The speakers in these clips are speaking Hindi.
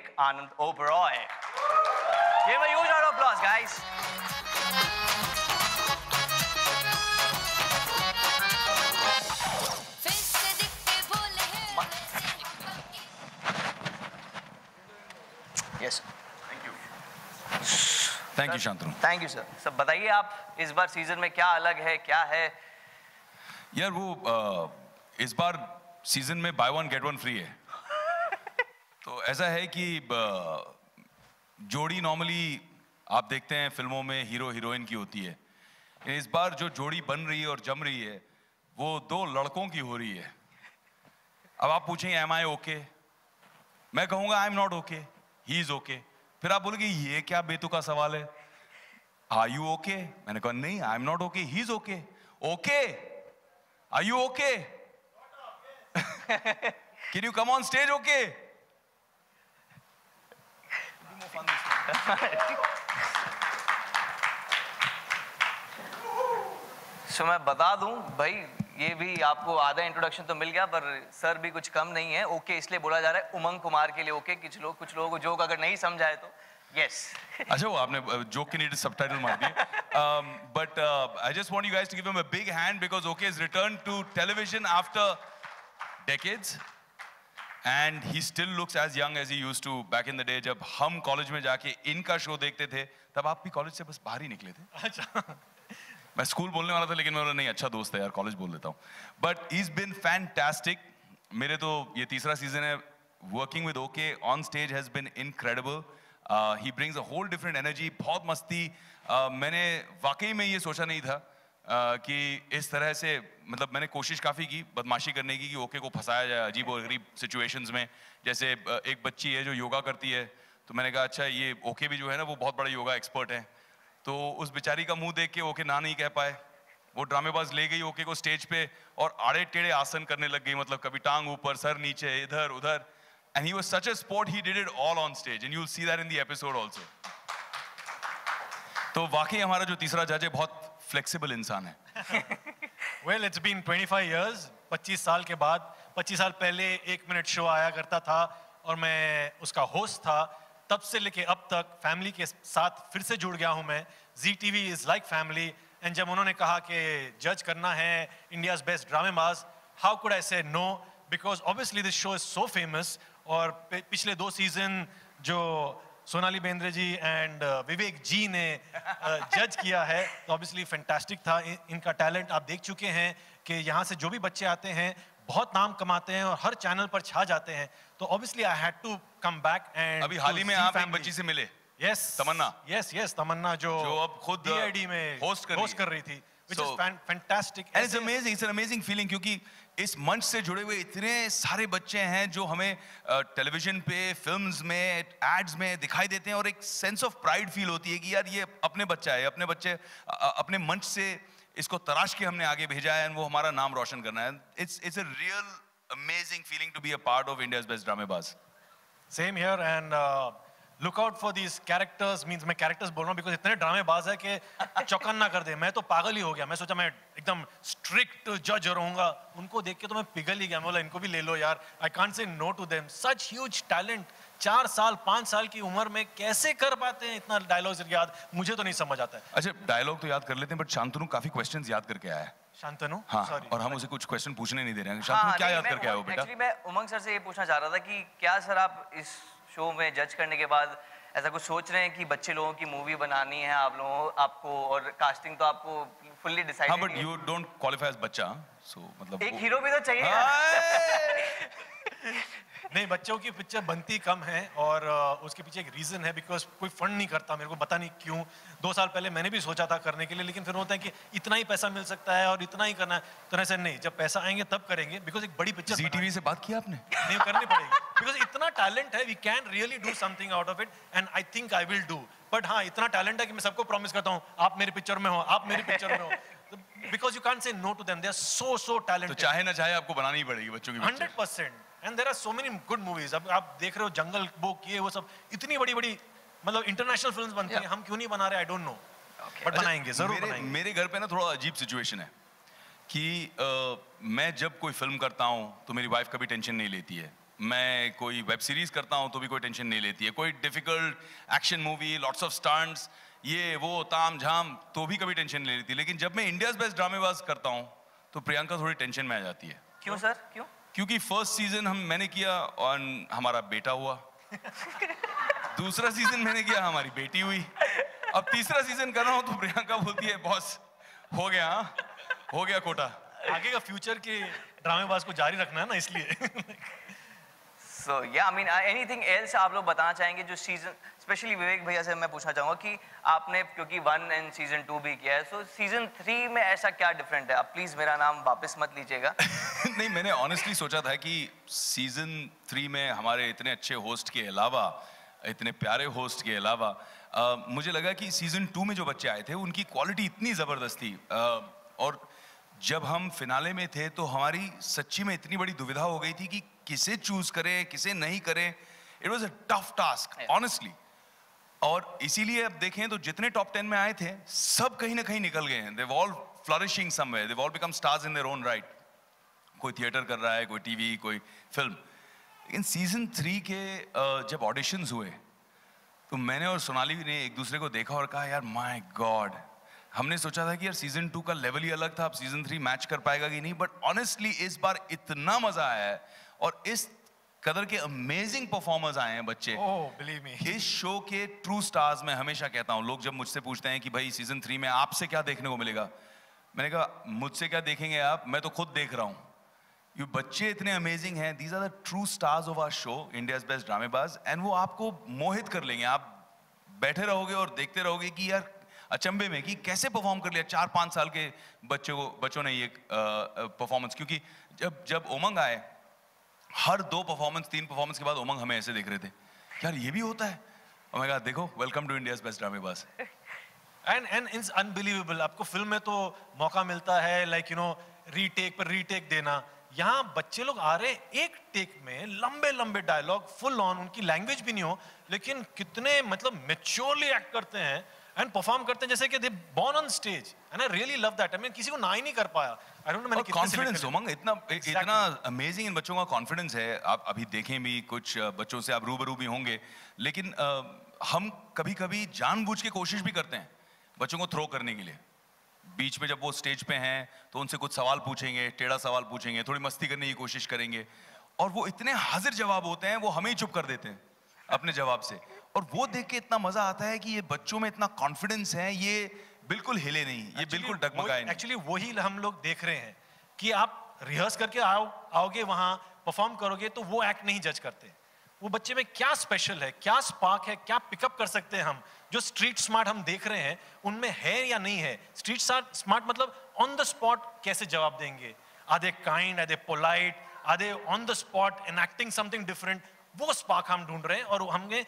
Vivek Anand Oberoi. Give a huge round of applause, guys. फिर से दिखते भोले हैं Yes. Thank you Shantanu Thank you, sir. सब बताइए आप इस बार सीज़न में क्या अलग है क्या है यार वो अ, इस बार सीज़न में buy one get one free है तो ऐसा है कि जोड़ी नॉर्मली आप देखते हैं फ़िल्मों में हीरो हीरोइन की होती है। इस बार जो जोड़ी बन रही है और जम रही है, वो दो लड़कों की हो रही है। अब आप पूछेंगे एम आई ओके मैं कहूँगा I am not okay he is okay फिर आप बोलोगे, ये क्या बेतुका सवाल है? आर यू ओके मैंने कहा, नहीं I am not okay he is okay okay are you okay can you come on stage okay so मैं बता दूँ, भाई, ये भी आपको आधा इंट्रोडक्शन तो मिल गया, पर सर भी कुछ कम नहीं है। ओके इसलिए बोला जा रहा है उमंग कुमार के लिए ओके कुछ लोग, कुछ लोगों को जोक अगर नहीं समझाए तो। यस अच्छा वो आपने जोक के नीचे सबटाइटल मार दिए but I just want you guys to give him a big hand because okay is return to television after decades and he still looks as young as he use to back in the day जब हम कॉलेज में जाके इनका शो देखते थे तब आप भी कॉलेज से बस बाहर ही निकले थे। अच्छा। मैं स्कूल बोलने वाला था लेकिन मैं नहीं अच्छा दोस्त है यार कॉलेज बोल देता हूँ. बट इज़ बिन फैंटास्टिक मेरे तो ये तीसरा सीज़न है working with okay on stage has been incredible he brings a whole different energy बहुत मस्ती। Uh, मैंने वाकई में ये सोचा नहीं था कि इस तरह से मतलब मैंने कोशिश काफ़ी की, बदमाशी करने की, कि ओके को फंसाया जाए अजीब और गरीब सिचुएशंस में। जैसे एक बच्ची है जो योगा करती है तो मैंने कहा अच्छा ये ओके भी जो है ना, वो बहुत बड़ा योगा एक्सपर्ट है। तो उस बेचारी का मुँह देख के ओके ना नहीं कह पाए। वो ड्रामेबाज ले गई ओके को स्टेज पे और आड़े टेढ़े आसन करने लग गई मतलब कभी टांग ऊपर, सर नीचे, इधर, उधर। And he was such a sport he did it all on stage and you will see that in the episode also तो वाकई हमारा जो तीसरा जज है, बहुत फ्लेक्सिबल इंसान है। वेल इट्स बीन 25 इयर्स 25 साल के बाद 25 साल पहले एक मिनट शो आया करता था और मैं उसका होस्ट था। तब से लेके अब तक फैमिली के साथ फिर से जुड़ गया हूँ मैं। Zee TV is like family and जब उन्होंने कहा कि जज करना है India's best Dramebaaz how could I say no because obviously this show is so famous और पिछले दो सीज़न जो सोनाली बेंद्रे जी एंड विवेक जी ने जज किया है। तो ऑब्वियसली फैंटास्टिक था इनका टैलेंट आप देख चुके हैं कि यहाँ से जो भी बच्चे आते हैं बहुत नाम कमाते हैं और हर चैनल पर छा जाते हैं। तो obviously I had to come back and अभी हाल ही में आप एक बच्ची से मिले। Yes Tamanna. Yes yes Tamanna जो जो अब खुद, uh, डीआईडी में कर होस्ट कर रही थी। Which So- is fantastic and it's amazing it's an amazing feeling क्योंकि इस मंच से जुड़े हुए इतने सारे बच्चे हैं जो हमें टेलीविज़न पे फिल्म्स में एड्स में दिखाई देते हैं और एक सेंस ऑफ़ प्राइड फील होती है कि यार ये अपने बच्चा है अपने बच्चे अपने मंच से इसको तराश के हमने आगे भेजा है and वो हमारा नाम रोशन करना है। It's it's a real amazing feeling to be a part of India's best Dramebaaz same here and look out for these characters means मैं कैरेक्टर्स बोल रहा हूँ बिकॉज़ इतने ड्रामेबाज है कि चौकन्ना कर दे। मैं तो पागल ही हो गया। मैं सोचा मैं एकदम स्ट्रिक्ट जज रहूँगा। उनको देख के तो मैं पिघल ही गया। मैं बोला इनको भी ले लो यार। I can't say no to them such huge talent चार साल पाँच साल की उम्र में कैसे कर पाते हैं इतना डायलॉग याद? मुझे तो नहीं समझ आता है। अच्छा डायलॉग तो याद कर लेते हैं बट शांतनु काफ़ी क्वेश्चन याद करके आया है। शांतनु? हाँ सॉरी और हम उसे कुछ क्वेश्चन पूछने नहीं दे रहे हैं। शांतनु क्या याद करके आए हो बेटा? एक्चुअली मैं उमंग सर से ये पूछना चाह रहा था कि क्या सर आप इस शो में जज करने के बाद ऐसा कुछ सोच रहे हैं कि बच्चे लोगों की मूवी बनानी है आप लोगों आपको और कास्टिंग तो आपको फुल्ली डिसाइड हाँ but you don't qualify as बच्चा सो मतलब एक हीरो भी तो चाहिए! नहीं बच्चों की पिक्चर बनती कम है और उसके पीछे एक रीजन है बिकॉज़ कोई फंड नहीं करता मेरे को पता नहीं क्यों। दो साल पहले मैंने भी सोचा था करने के लिए लेकिन फिर होता है कि इतना ही पैसा मिल सकता है और इतना ही करना है। तो ऐसे नहीं जब पैसा आएँगे तब करेंगे बिकॉज़ एक बड़ी पिक्चर जी टीवी से बात की आपने? नहीं करनी पड़ेगी। बिकॉज़ इतना टैलेंट है we can really do something out of it and I think I will do but हाँ इतना टैलेंट है कि मैं सबको प्रॉमिस करता हूँ आप मेरी पिक्चर में हो आप मेरी पिक्चर में हो। Because you can say no to them they are so so talent चाहे ना चाहे आपको बनानी पड़ेगी बच्चों की hundred percent and there are so many good movies अब आप देख रहे हो जंगल बुक ये वो सब। इतनी बड़ी बड़ी मतलब इंटरनेशनल फिल्म्स बनती हैं। हम क्यों नहीं बना रहे? आई डोंट नो बट बनाएँगे ज़रूर मेरे, बनाएँगे। मेरे घर पे ना थोड़ा अजीब सिचुएशन है कि अ, मैं जब कोई फ़िल्म करता हूँ तो मेरी वाइफ कभी टेंशन नहीं लेती है। मैं कोई वेब सीरीज़ करता हूँ तो भी कोई टेंशन नहीं लेती है। कोई difficult action movie lots of stunts ये वो ताम झाम तो भी कभी टेंशन नहीं लेती। लेकिन जब मैं इंडियाज बेस्ट ड्रामेबाज करता हूँ तो प्रियंका थोड़ी टेंशन में आ जाती है। क्यों सर क्यों? क्योंकि फ़र्स्ट सीज़न हम मैंने किया और हमारा बेटा हुआ। दूसरा सीज़न मैंने किया हमारी बेटी हुई। अब तीसरा सीज़न कर रहा हूँ तो प्रियंका बोलती है बॉस हो गया हाँ? हो गया कोटा। आगे का फ्यूचर के ड्रामेबाज को जारी रखना है ना इसलिए। सो या आई मीन एनीथिंग एल्स आप लोग बताना चाहेंगे जो सीज़न स्पेशली विवेक भैया से मैं पूछना चाहूँगा कि आपने, क्योंकि वन एंड सीज़न टू भी किया है सो सीज़न थ्री में ऐसा क्या डिफरेंट है? आप प्लीज़ मेरा नाम वापस मत लीजिएगा। नहीं, मैंने ऑनेस्टली सोचा था कि सीज़न थ्री में हमारे इतने अच्छे होस्ट के अलावा, इतने प्यारे होस्ट के अलावा मुझे लगा कि सीज़न टू में जो बच्चे आए थे, उनकी क्वालिटी इतनी ज़बरदस्त थी। और जब हम फिनाले में थे तो हमारी सच्ची में इतनी बड़ी दुविधा हो गई थी कि किसे चूज़ करें किसे नहीं करें it was a tough task honestly और इसीलिए अब देखें तो जितने टॉप टेन में आए थे सब कहीं ना कहीं निकल गए हैं। They all flourishing somewhere they all become stars in their own right कोई थिएटर कर रहा है कोई टीवी कोई फ़िल्म लेकिन सीज़न थ्री के जब ऑडिशन हुए तो मैंने और सोनाली ने एक दूसरे को देखा और कहा यार माय गॉड हमने सोचा था कि यार सीज़न टू का लेवल ही अलग था अब सीज़न थ्री मैच कर पाएगा कि नहीं बट ऑनेस्टली इस बार इतना मज़ा आया है। और इस कदर के अमेजिंग परफॉर्मर्स आए हैं बच्चे। ओह बिलीव मी इस शो के ट्रू स्टार्स में हमेशा कहता हूँ। लोग जब मुझसे पूछते हैं कि भाई सीज़न थ्री में आपसे क्या देखने को मिलेगा? मैंने कहा मुझसे क्या देखेंगे आप? मैं तो खुद देख रहा हूँ। ये बच्चे इतने अमेजिंग हैं। These are the true stars of our show India's best Dramebaaz and वो आपको मोहित कर लेंगे। आप बैठे रहोगे और देखते रहोगे कि यार अचंभे में कि कैसे परफॉर्म कर लिया? चार पाँच साल के बच्चों को बच्चों ने ये परफॉर्मेंस क्योंकि जब जब उमंग आए हर दो परफॉर्मेंस तीन परफॉर्मेंस के बाद उमंग हमें ऐसे देख रहे थे। यार, ये भी होता है? और मैं कहा देखो welcome to India's best Dramebaaz and and it's unbelievable आपको फ़िल्म में तो मौका मिलता है लाइक यू नो रीटेक पर रीटेक देना। यहाँ बच्चे लोग आ रहे एक टेक में, लंबे लंबे डायलॉग फुल ऑन उनकी लैंग्वेज भी नहीं हो, लेकिन कितने मतलब मेच्योरली एक्ट करते हैं। एंड परफॉर्म करते हैं जैसे कि they born on stage and I really love that I mean किसी को ना ही नहीं कर पाया। आई डोंट नो मैंने कितने कॉन्फिडेंस। उमंग इतना इतना अमेजिंग इन बच्चों का कॉन्फिडेंस है। आप अभी देखें भी कुछ बच्चों से आप रूबरू भी होंगे। लेकिन अ, हम कभी कभी जानबूझ के कोशिश भी करते हैं बच्चों को थ्रो करने के लिए। बीच में जब वो स्टेज पे हैं तो उनसे कुछ सवाल पूछेंगे टेढ़ा सवाल पूछेंगे थोड़ी मस्ती करने की कोशिश करेंगे। और वो इतने हाजिर जवाब होते हैं वो हमें ही चुप कर देते हैं अपने जवाब से। और वो देख के इतना मज़ा आता है कि ये बच्चों में इतना कॉन्फिडेंस है ये बिल्कुल हिले नहीं ये बिल्कुल डगमगाए नहीं। एक्चुअली वही हम लोग देख रहे हैं कि आप रिहर्स करके आओ आओगे वहाँ परफॉर्म करोगे तो वो एक्ट नहीं जज करते। वो बच्चे में क्या स्पेशल है क्या स्पार्क है क्या पिकअप कर सकते हैं हम? जो स्ट्रीट स्मार्ट हम देख रहे हैं उनमें है या नहीं है? स्ट्रीट स्मार्ट मतलब ऑन द स्पॉट कैसे जवाब देंगे? Are they kind are they polite are they on the spot enacting something different वो स्पार्क हम ढूंढ रहे हैं और हमने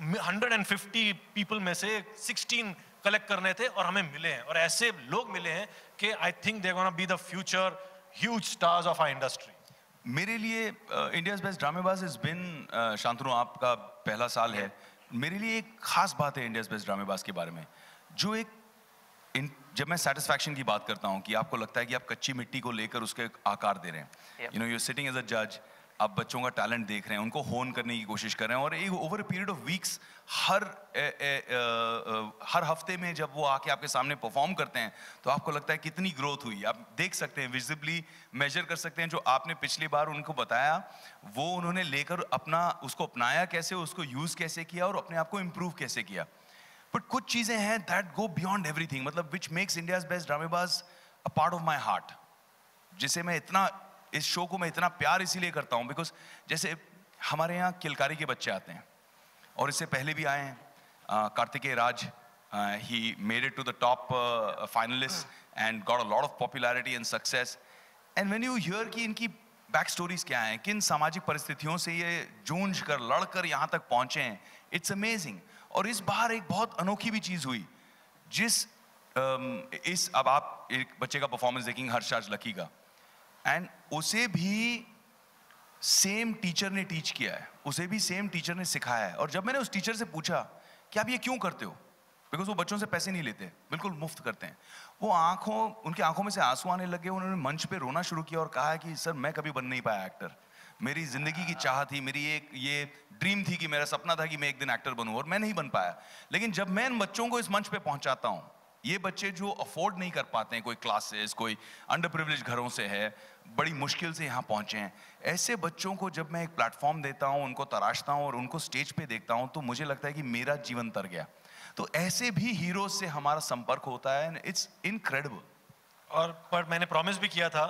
150 पीपल में से 16 कलेक्ट करने थे और हमें मिले हैं। और ऐसे लोग मिले हैं कि I think they be the future huge stars of our industry मेरे लिए India's best Dramebaaz is been Shantanu आपका पहला साल है। मेरे लिए एक खास बात है इंडियाज बेस्ट ड्रामेबाज के बारे में। जो एक इन, जब मैं सेटिस्फैक्शन की बात करता हूँ कि आपको लगता है कि आप कच्ची मिट्टी को लेकर उसके आकार दे रहे हैं। You know you sitting as a जज आप बच्चों का टैलेंट देख रहे हैं उनको होन करने की कोशिश कर रहे हैं और एक ओवर पीरियड ऑफ़ वीक्स हर ए, ए, अ, हर हफ़्ते में जब वो आके आपके सामने परफॉर्म करते हैं तो आपको लगता है कितनी ग्रोथ हुई। आप देख सकते हैं विजिबली मेजर कर सकते हैं जो आपने पिछली बार उनको बताया वो उन्होंने लेकर अपना उसको अपनाया कैसे उसको यूज़ कैसे किया और अपने आप को इम्प्रूव कैसे किया। बट कुछ चीज़ें हैं दैट गो बियॉन्ड एवरीथिंग मतलब which makes India's best Dramebaaz a part of my heart जिसे मैं इतना इस शो को मैं इतना प्यार इसीलिए करता हूँ बिकॉज़ जैसे हमारे यहाँ किलकारी के बच्चे आते हैं और इससे पहले भी आए हैं कार्तिकेय राज ही made it to the top finalist and got a lot of popularity and success and when you hear कि इनकी बैक स्टोरीज क्या हैं किन सामाजिक परिस्थितियों से ये जूझ कर लड़ कर यहाँ तक पहुँचे हैं इट्स अमेजिंग और इस बार एक बहुत अनोखी भी चीज़ हुई जिस um, इस अब आप एक बच्चे का परफॉर्मेंस देखेंगे हर्षराज लकी का। एंड उसे भी सेम टीचर ने टीच किया है। उसे भी सेम टीचर ने सिखाया है। और जब मैंने उस टीचर से पूछा कि आप ये क्यों करते हो? बिकॉज़ वो बच्चों से पैसे नहीं लेते बिल्कुल मुफ़्त करते हैं। वो आँखों, उनकी आँखों में से आँसू आने लगे उन्होंने मंच पे रोना शुरू किया और कहा कि, सर, मैं कभी बन नहीं पाया एक्टर मेरी ज़िंदगी की चाह थी, मेरी एक, ये ड्रीम थी कि मेरा सपना था कि मैं एक दिन एक्टर बनूं और मैं नहीं बन पाया। लेकिन जब मैं इन बच्चों को इस मंच पे पहुंचाता हूँ ये बच्चे जो अफोर्ड नहीं कर पाते हैं कोई क्लासेस कोई अंडर प्रिविलेज घरों से है बड़ी मुश्किल से यहाँ पहुँचे हैं। ऐसे बच्चों को जब मैं एक प्लेटफॉर्म देता हूँ उनको तराशता हूँ और उनको स्टेज पे देखता हूँ तो मुझे लगता है कि मेरा जीवन तर गया। तो ऐसे भी हीरोज से हमारा संपर्क होता है इट्स इनक्रेडिबल और पर मैंने प्रॉमिस भी किया था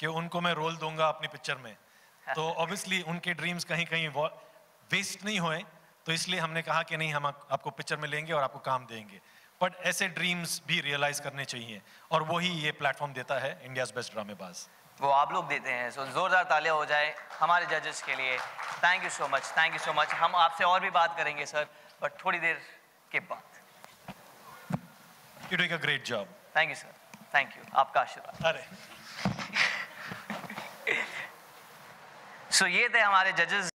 कि उनको मैं रोल दूँगा अपनी पिक्चर में। तो ऑब्वियसली उनके ड्रीम्स कहीं कहीं वेस्ट नहीं हुए तो इसलिए हमने कहा कि नहीं हम आपको पिक्चर में लेंगे और आपको काम देंगे। बट ऐसे ड्रीम्स भी रियलाइज़ करने चाहिए। और वही ये प्लेटफॉर्म देता है इंडियाज बेस्ट ड्रामेबाज वो आप लोग देते हैं सो जोरदार तालियाँ हो जाए हमारे जजेस के लिए। Thank you so much thank you so much हम आपसे और भी बात करेंगे सर बट थोड़ी देर के बाद। You doing a great job thank you sir thank you आपका आशीर्वाद। अरे। सो ये थे हमारे जजेस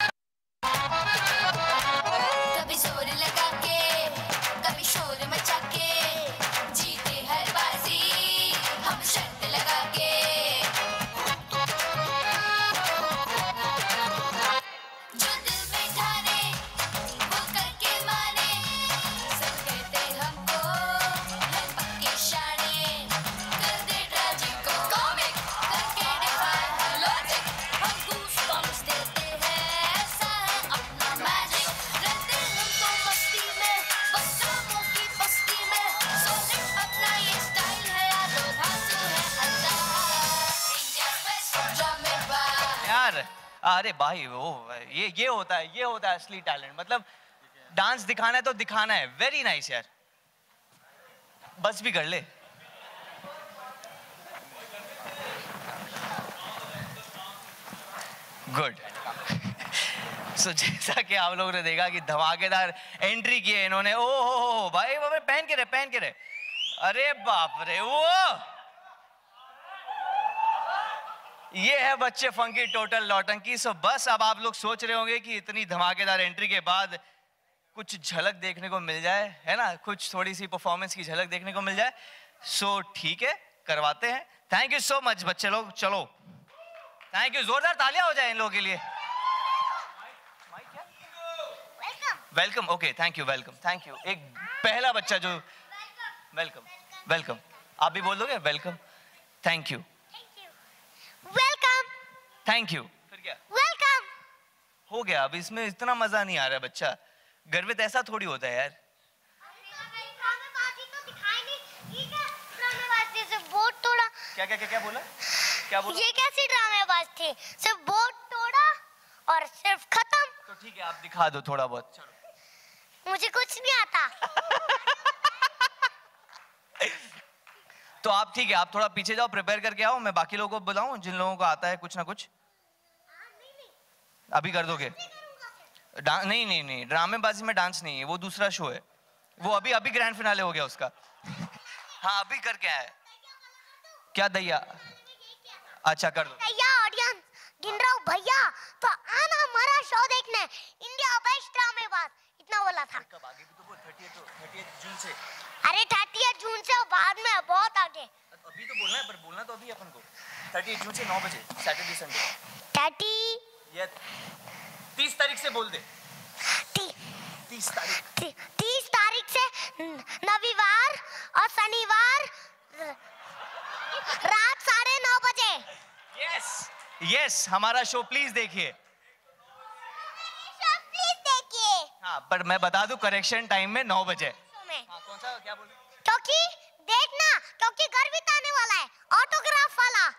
भाई वो ये ये होता है ये होता है असली टैलेंट मतलब डांस दिखाना है तो दिखाना है। वेरी नाइस यार। बस भी कर ले। गुड सो so, जैसा कि आप लोगों ने देखा कि धमाकेदार एंट्री किए इन्होंने। ओ हो भाई बाबा पहन के रहे पहन के रहे। अरे बाप रे वो! ये है बच्चे फंकी टोटल लौटंकी सो बस अब आप लोग सोच रहे होंगे कि इतनी धमाकेदार एंट्री के बाद कुछ झलक देखने को मिल जाए, है ना? कुछ थोड़ी सी परफॉर्मेंस की झलक देखने को मिल जाए। सो ठीक है, करवाते हैं। थैंक यू सो मच बच्चे लोग। चलो। थैंक यू जोरदार तालियाँ हो जाए इन लोगों के लिए। Welcome okay thank you welcome thank you एक पहला बच्चा जो वेलकम वेलकम आप भी बोल दोगे? Welcome thank you welcome thank you फिर क्या? वेलकम हो गया अब इसमें इतना मज़ा नहीं आ रहा बच्चा। गर्वित ऐसा थोड़ी होता है यार। क्या क्या क्या क्या बोला? क्या बोला? ये कैसी ड्रामेबाज थी? सिर्फ़ बोर्ड तोड़ा और सिर्फ़ खत्म। तो ठीक है आप दिखा दो थोड़ा बहुत। चलो। मुझे कुछ नहीं आता। तो आप ठीक है, आप थोड़ा पीछे जाओ प्रिपेयर करके आओ, मैं बाकी लोगों को बुलाऊं, जिन लोगों को आता है कुछ ना कुछ। अभी कर दोगे? नहीं नहीं नहीं, ड्रामेबाजी में डांस नहीं है, वो दूसरा शो है। वो अभी अभी ग्रैंड फिनाले हो गया उसका। हाँ अभी करके आया क्या दैया अच्छा कर दो। भैया ऑडियंस गिन रहा हूँ, भैया तो आना हमारा शो देखने। इंडिया बेस्ट ड्रामेबाज इतना बोला था? कब आगे भी तो बोल 30 30 जून से। अरे जून से बाद में बहुत आगे। अभी तो बोलना है पर बोलना तो अभी अपन को। 30 जून से 9 बजे सैटरडे संडे थर्टी ये 30 तारीख से बोल दे। 30 तारीख। ती, तीस तारीख से रविवार और शनिवार रात साढ़े नौ बजे। यस यस हमारा शो प्लीज़ देखिए प्लीज़ देखिए हाँ पर मैं बता दूँ करेक्शन टाइम में 9 बजे। हाँ कौन सा क्या बोले क्योंकि देखना क्योंकि गर्वित आने वाला है ऑटोग्राफ वाला।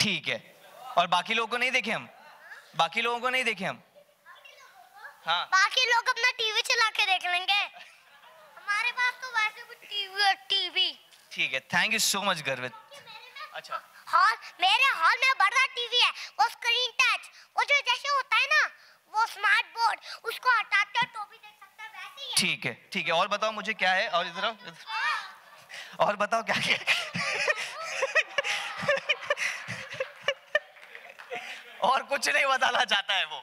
ठीक है। और बाकी लोगों को नहीं देखे हम? बाकी लोगों को नहीं देखे हम? हाँ। बाकी लोग अपना टीवी चला के देख लेंगे। हमारे पास तो वैसे भी टीवी और टीवी ठीक है थैंक यू सो मच गर्वित अच्छा। हॉल मेरे हॉल में बड़ा टीवी है। वो स्क्रीन टच वो जो जैसे होता है ना वो स्मार्ट बोर्ड उसको हटाते हो तो भी देख सकते हैं वैसे ही है। ठीक है ठीक है। और बताओ मुझे क्या है? और इधर इधर। और बताओ क्या क्या और कुछ नहीं बताना चाहता है वो।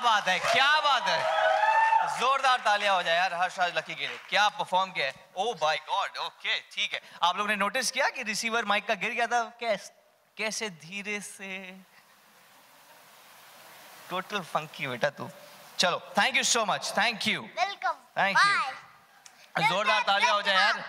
बात है क्या बात है? जोरदार तालियाँ हो जाए यार हर्षराज लकी के लिए। क्या परफॉर्म किया है? ओ बाय गॉड ओके ठीक है। आप लोगों ने नोटिस किया कि रिसीवर माइक का गिर गया था? कैस, कैसे धीरे से? टोटल फंकी बेटा तू। चलो thank you so much thank you welcome thank you जोरदार तालियाँ हो जाए यार।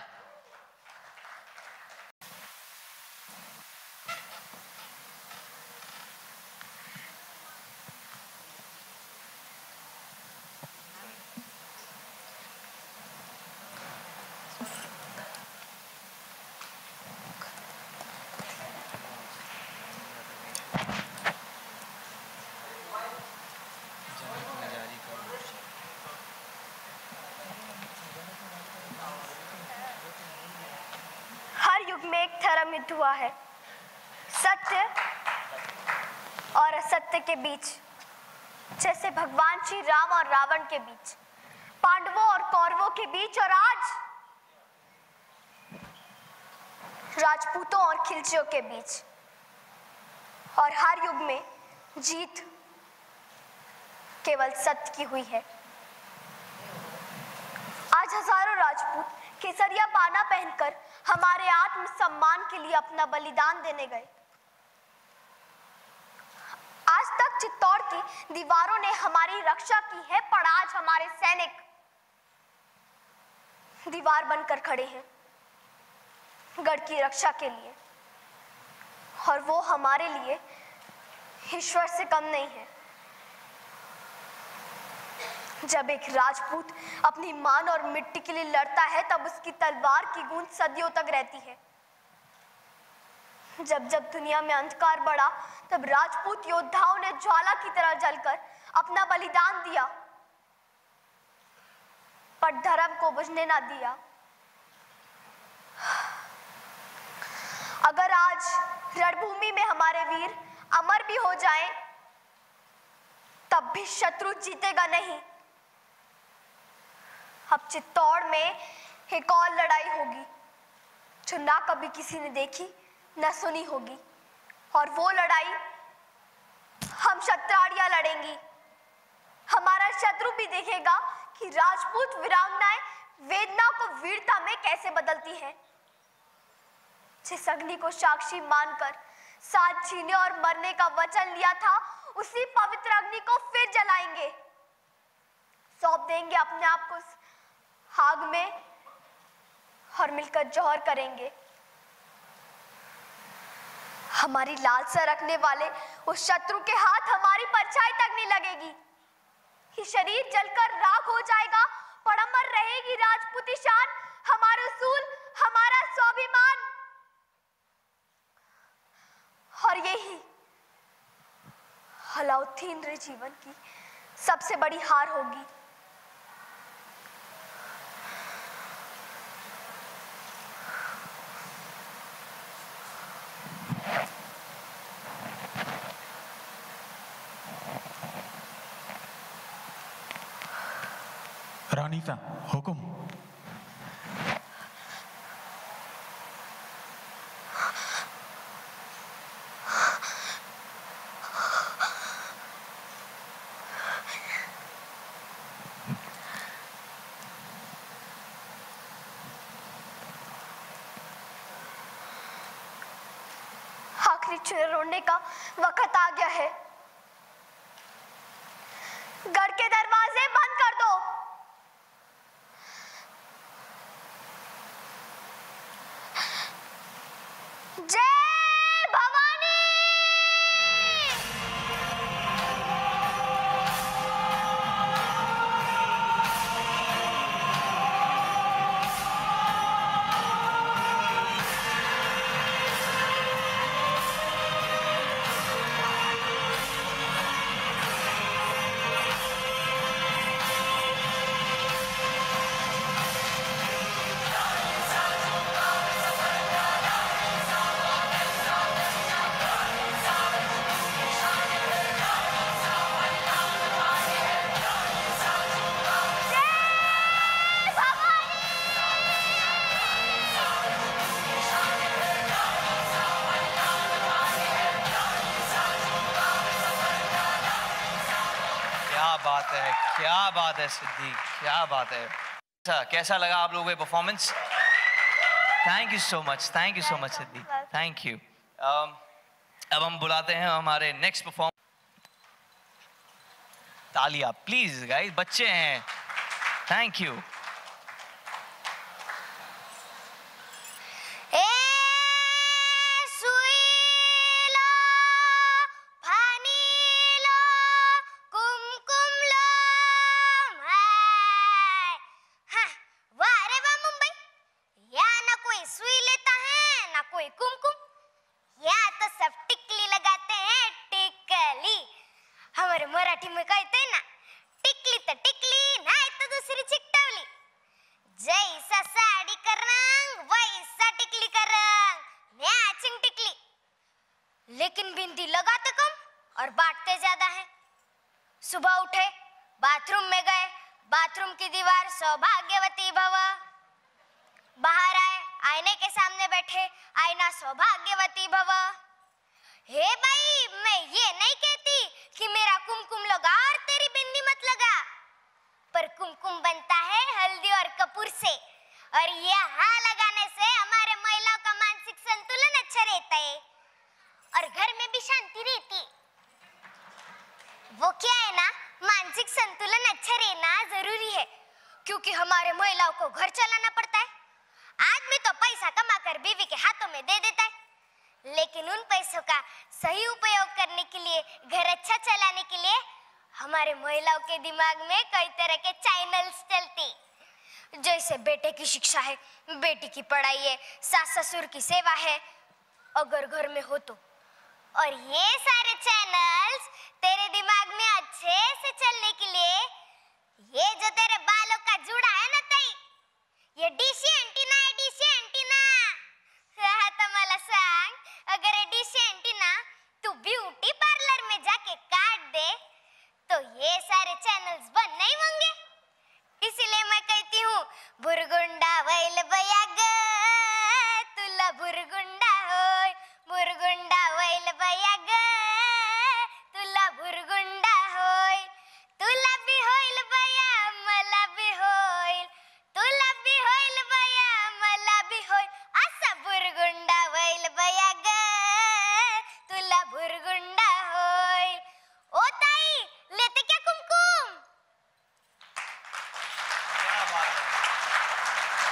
एक थरम युद्ध हुआ है। सत्य और असत्य के बीच, जैसे भगवान श्री राम और रावण के बीच, पांडवों और कौरवों के बीच और आज, राजपूतों और खिलचियों के बीच। और हर युग में जीत केवल सत्य की हुई है। केसरिया पाना पहनकर हमारे आत्म सम्मान के लिए अपना बलिदान देने गए। आज तक चित्तौड़ की दीवारों ने हमारी रक्षा की है, पर आज हमारे सैनिक दीवार बनकर खड़े हैं, गढ़ की रक्षा के लिए। और वो हमारे लिए ईश्वर से कम नहीं है। जब एक राजपूत अपनी मान और मिट्टी के लिए लड़ता है तब उसकी तलवार की गूंज सदियों तक रहती है। जब जब दुनिया में अंधकार बढ़ा तब राजपूत योद्धाओं ने ज्वाला की तरह जलकर अपना बलिदान दिया। पर धर्म को बुझने ना दिया। अगर आज रणभूमि में हमारे वीर अमर भी हो जाएँ, तब भी शत्रु जीतेगा नहीं। अब चित्तौड़ में एक और लड़ाई होगी। जो ना कभी किसी ने देखी, न सुनी होगी। और वो लड़ाई हम शत्राड़ियाँ लड़ेंगी। हमारा शत्रु भी देखेगा कि राजपूत वीरांगनाएँ वेदना को वीरता में कैसे बदलती हैं। जिस अग्नि को साक्षी मानकर साथ जीने और मरने का वचन लिया था, उसी पवित्र अग्नि को फिर जलाएँगे। सौंप देंगे अपने आप को आग में और मिलकर जौहर करेंगे। हमारी लालसा रखने वाले उस शत्रु के हाथ हमारी परछाई तक नहीं लगेगी। ये शरीर जलकर राख हो जाएगा पर अमर रहेगी राजपूती शान, हमारा उसूल हमारा स्वाभिमान। और यही अलाउद्दीन जीवन की सबसे बड़ी हार होगी रानी सा हुकुम उड़ने का वक्त आ गया है। बात है। अच्छा कैसा लगा आप लोगों को performance thank you so much thank you so much Siddhi thank you अब हम बुलाते हैं हमारे नेक्स्ट परफॉर्म तालिया प्लीज़ गाइस बच्चे हैं। थैंक यू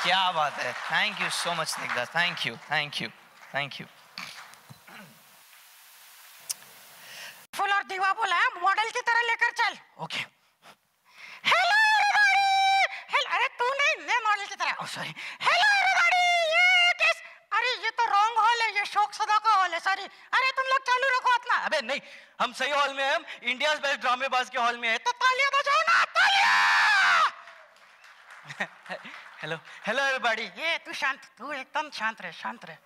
क्या बात है। Thank you so much Snigdha thank you thank you thank you full और दीवा बोला मॉडल की तरह लेकर चल। ओके हेलो हेलो अरे तू नहीं मैं मॉडल की तरह। सॉरी हेलो एवरीबॉडी ये किस अरे ये तो रॉन्ग हॉल है ये शोक सदा का हॉल है सॉरी अरे तुम लोग चालू रखो अपना। अबे नहीं हम सही हॉल में हैं हम इंडिया बेस्ट ड्रामेबाज के हॉल में है। तो तालियाँ बजाओ ना तालियाँ! हेलो हेलो एवरीबॉडी ये तू शांत तू एकदम शांत रहे शांत रहे।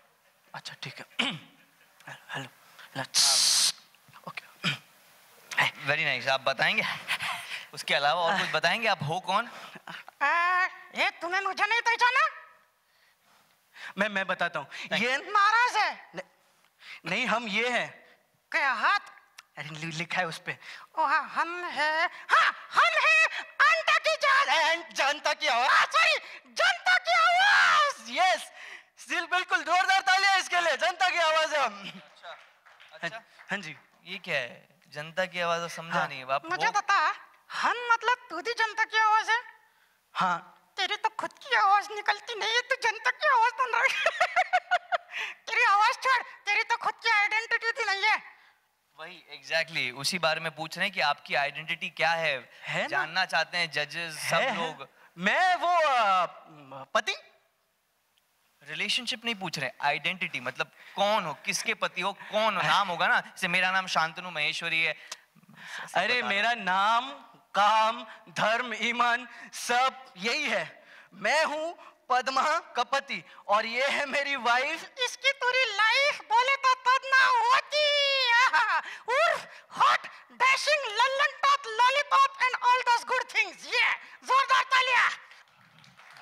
अच्छा ठीक है। Hello let's okay very nice आप बताएँगे? उसके अलावा और कुछ बताएँगे? आप हो कौन? आ, ये तूने मुझे नहीं पहचाना? मैं मैं बताता हूँ। ये नाराज़ है। नहीं, नहीं हम ये हैं। क्या हाथ? अरे लिखा है उस पे। ओ हाँ हम है। हाँ हम है। अंता की जान। है जनता की आवाज़। सॉरी आवाज़ यस दिल बिल्कुल जोरदार तालियाँ इसके लिए जनता की आवाज़ है हम। अच्छा हाँ जी। ये क्या है? जनता की आवाज़ समझा हाँ, नहीं आप मुझे हो- बता हम मतलब तू भी जनता की आवाज़ है। हाँ। तेरी तो खुद की आवाज़ निकलती नहीं है तू जनता की आवाज़ बन रही है। तेरी आवाज़ छोड़ तेरी तो खुद की आइडेंटिटी भी नहीं है। वही एग्जैक्टली exactly, उसी बारे में पूछ रहे हैं कि आपकी आइडेंटिटी क्या है, है जानना चाहते हैं जजेस है, सब है। लोग। मैं वो पति? रिलेशनशिप नहीं पूछ रहे आइडेंटिटी मतलब कौन हो किसके पति हो कौन हो नाम होगा ना जैसे मेरा नाम शांतनु महेश्वरी है। अरे मेरा नाम काम धर्म ईमान सब यही है। मैं हूँ पद्मा कपति और ये है मेरी वाइफ इसकी पूरी लाइफ बोले तो पद्मा होती उर्फ़ hot dashing Lallan top lollipop and all those good things ये जोरदार तालियाँ।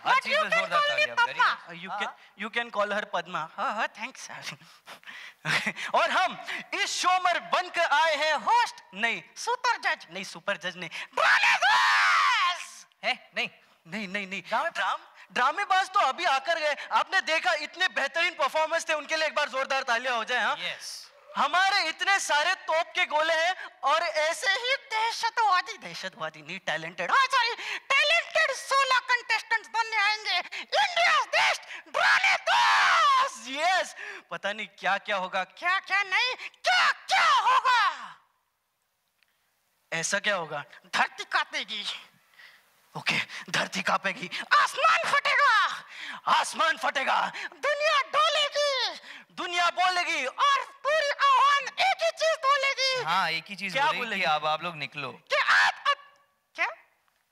हर But चीज़ you में can जोरदार call me तालियाँ very Padma. good. You हाँ, can you can call her Padma. हाँ हाँ thanks. और हम इस शो में बनकर आए हैं होस्ट नहीं सुपर जज नहीं सुपर जज नहीं। ड्रामेबाज है? नहीं। नहीं नहीं नहीं। ड्राम ड्रामेबाज तो अभी आकर गए। आपने देखा इतने बेहतरीन परफॉर्मेंस थे उनके लिए एक बार जोरदार तालियाँ हो जाए हाँ। यस हमारे इतने सारे तोप के गोले हैं और ऐसे ही दहशतवादी दहशतवादी नहीं टैलेंटेड हाँ सॉरी टैलेंटेड 16 कंटेस्टेंट्स बनने आएँगे। इंडिया बेस्ट ड्रामे दोस्त! यस पता नहीं क्या क्या होगा। क्या क्या नहीं क्या क्या होगा? ऐसा क्या होगा? धरती कांपेगी। ओके धरती कांपेगी। आसमान फटेगा। आसमान फटेगा। दुनिया डोलेगी। दुनिया बोलेगी। और पूरी आह्वान एक ही चीज़ बोलेगी। हाँ एक ही चीज़ क्या बोलेगी बोलेगी? अब आप लोग निकलो। क्या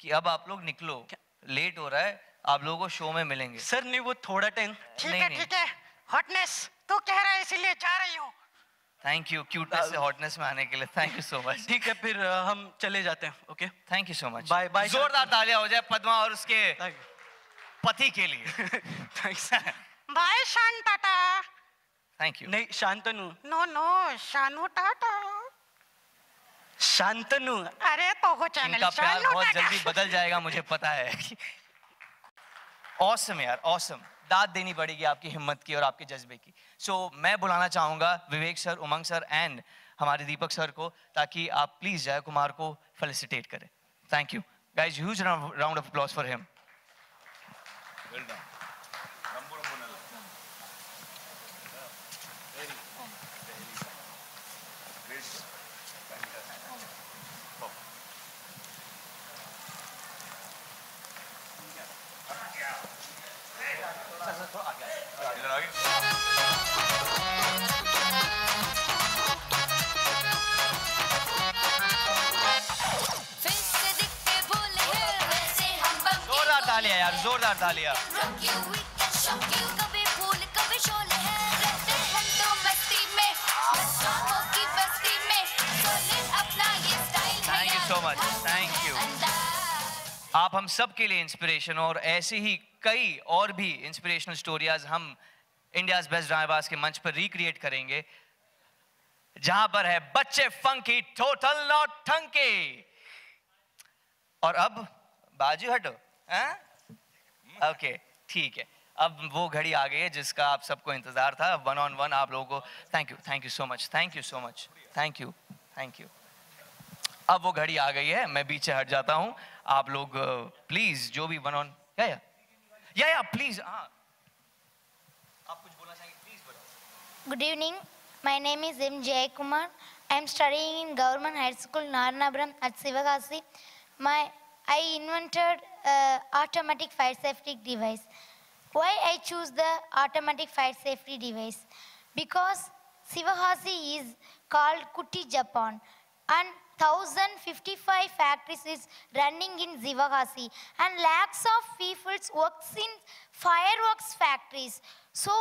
कि अब आप लोग निकलो। लेट हो रहा है आप लोगों को शो में मिलेंगे। सर नहीं वो थोड़ा टाइम ठीक है ठीक है। हॉटनेस तू कह रहा है इसीलिए जा रही हूँ। थैंक यू क्यूटनेस से हॉटनेस में आने के लिए। थैंक यू सो मच ठीक है फिर हम चले जाते हैं okay thank you so much bye bye जोरदार। तालियाँ हो जाए पद्मा और उसके पति के लिए। थैंक्स बाय शान टाटा। थैंक यू नहीं Shantanu. No no Shanu tata. Shantanu. अरे तो हो चैनल इनका प्यार बहुत जल्दी बदल जाएगा मुझे पता है। ऑसम यार ऑसम दाद देनी पड़ेगी आपकी हिम्मत की और आपके जज्बे की। सो so, मैं बुलाना चाहूँगा Vivek sir Umang sir and हमारे दीपक सर को ताकि आप प्लीज़ जय कुमार को फेलिसिटेट करें। Thank you guys huge round of applause for him इधर यार, much. हर Thank नया you. अंदाज। आप हम सब के लिए इंस्पिरेशन और ऐसे ही कई और भी इंस्पिरेशनल स्टोरियाज हम इंडियाज बेस्ट ड्राइवर्स के मंच पर रिक्रिएट करेंगे जहाँ पर है बच्चे फंकी टोटल नॉट ठंके और अब बाजू हटो ओके ठीक है अब वो घड़ी आ गई है जिसका आप सबको इंतज़ार था वन ऑन वन आप लोगों को thank you thank you so much thank you so much thank you thank you अब वो घड़ी आ गई है, मैं पीछे हट जाता हूँ आप लोग प्लीज़ जो भी वन ऑन या या या या प्लीज़ हाँ आप कुछ बोलना चाहेंगे प्लीज़ बताओ Good evening. My name is M. Jay Kumar. I am studying in Government High School Naranapuram at Sivakasi. My, I invented uh, automatic fire safety device. Why I choose the automatic fire safety device? Because Sivakasi is called Kuti Japan and 1055 factories is running in Sivakasi and lakhs of people works in fireworks factories. So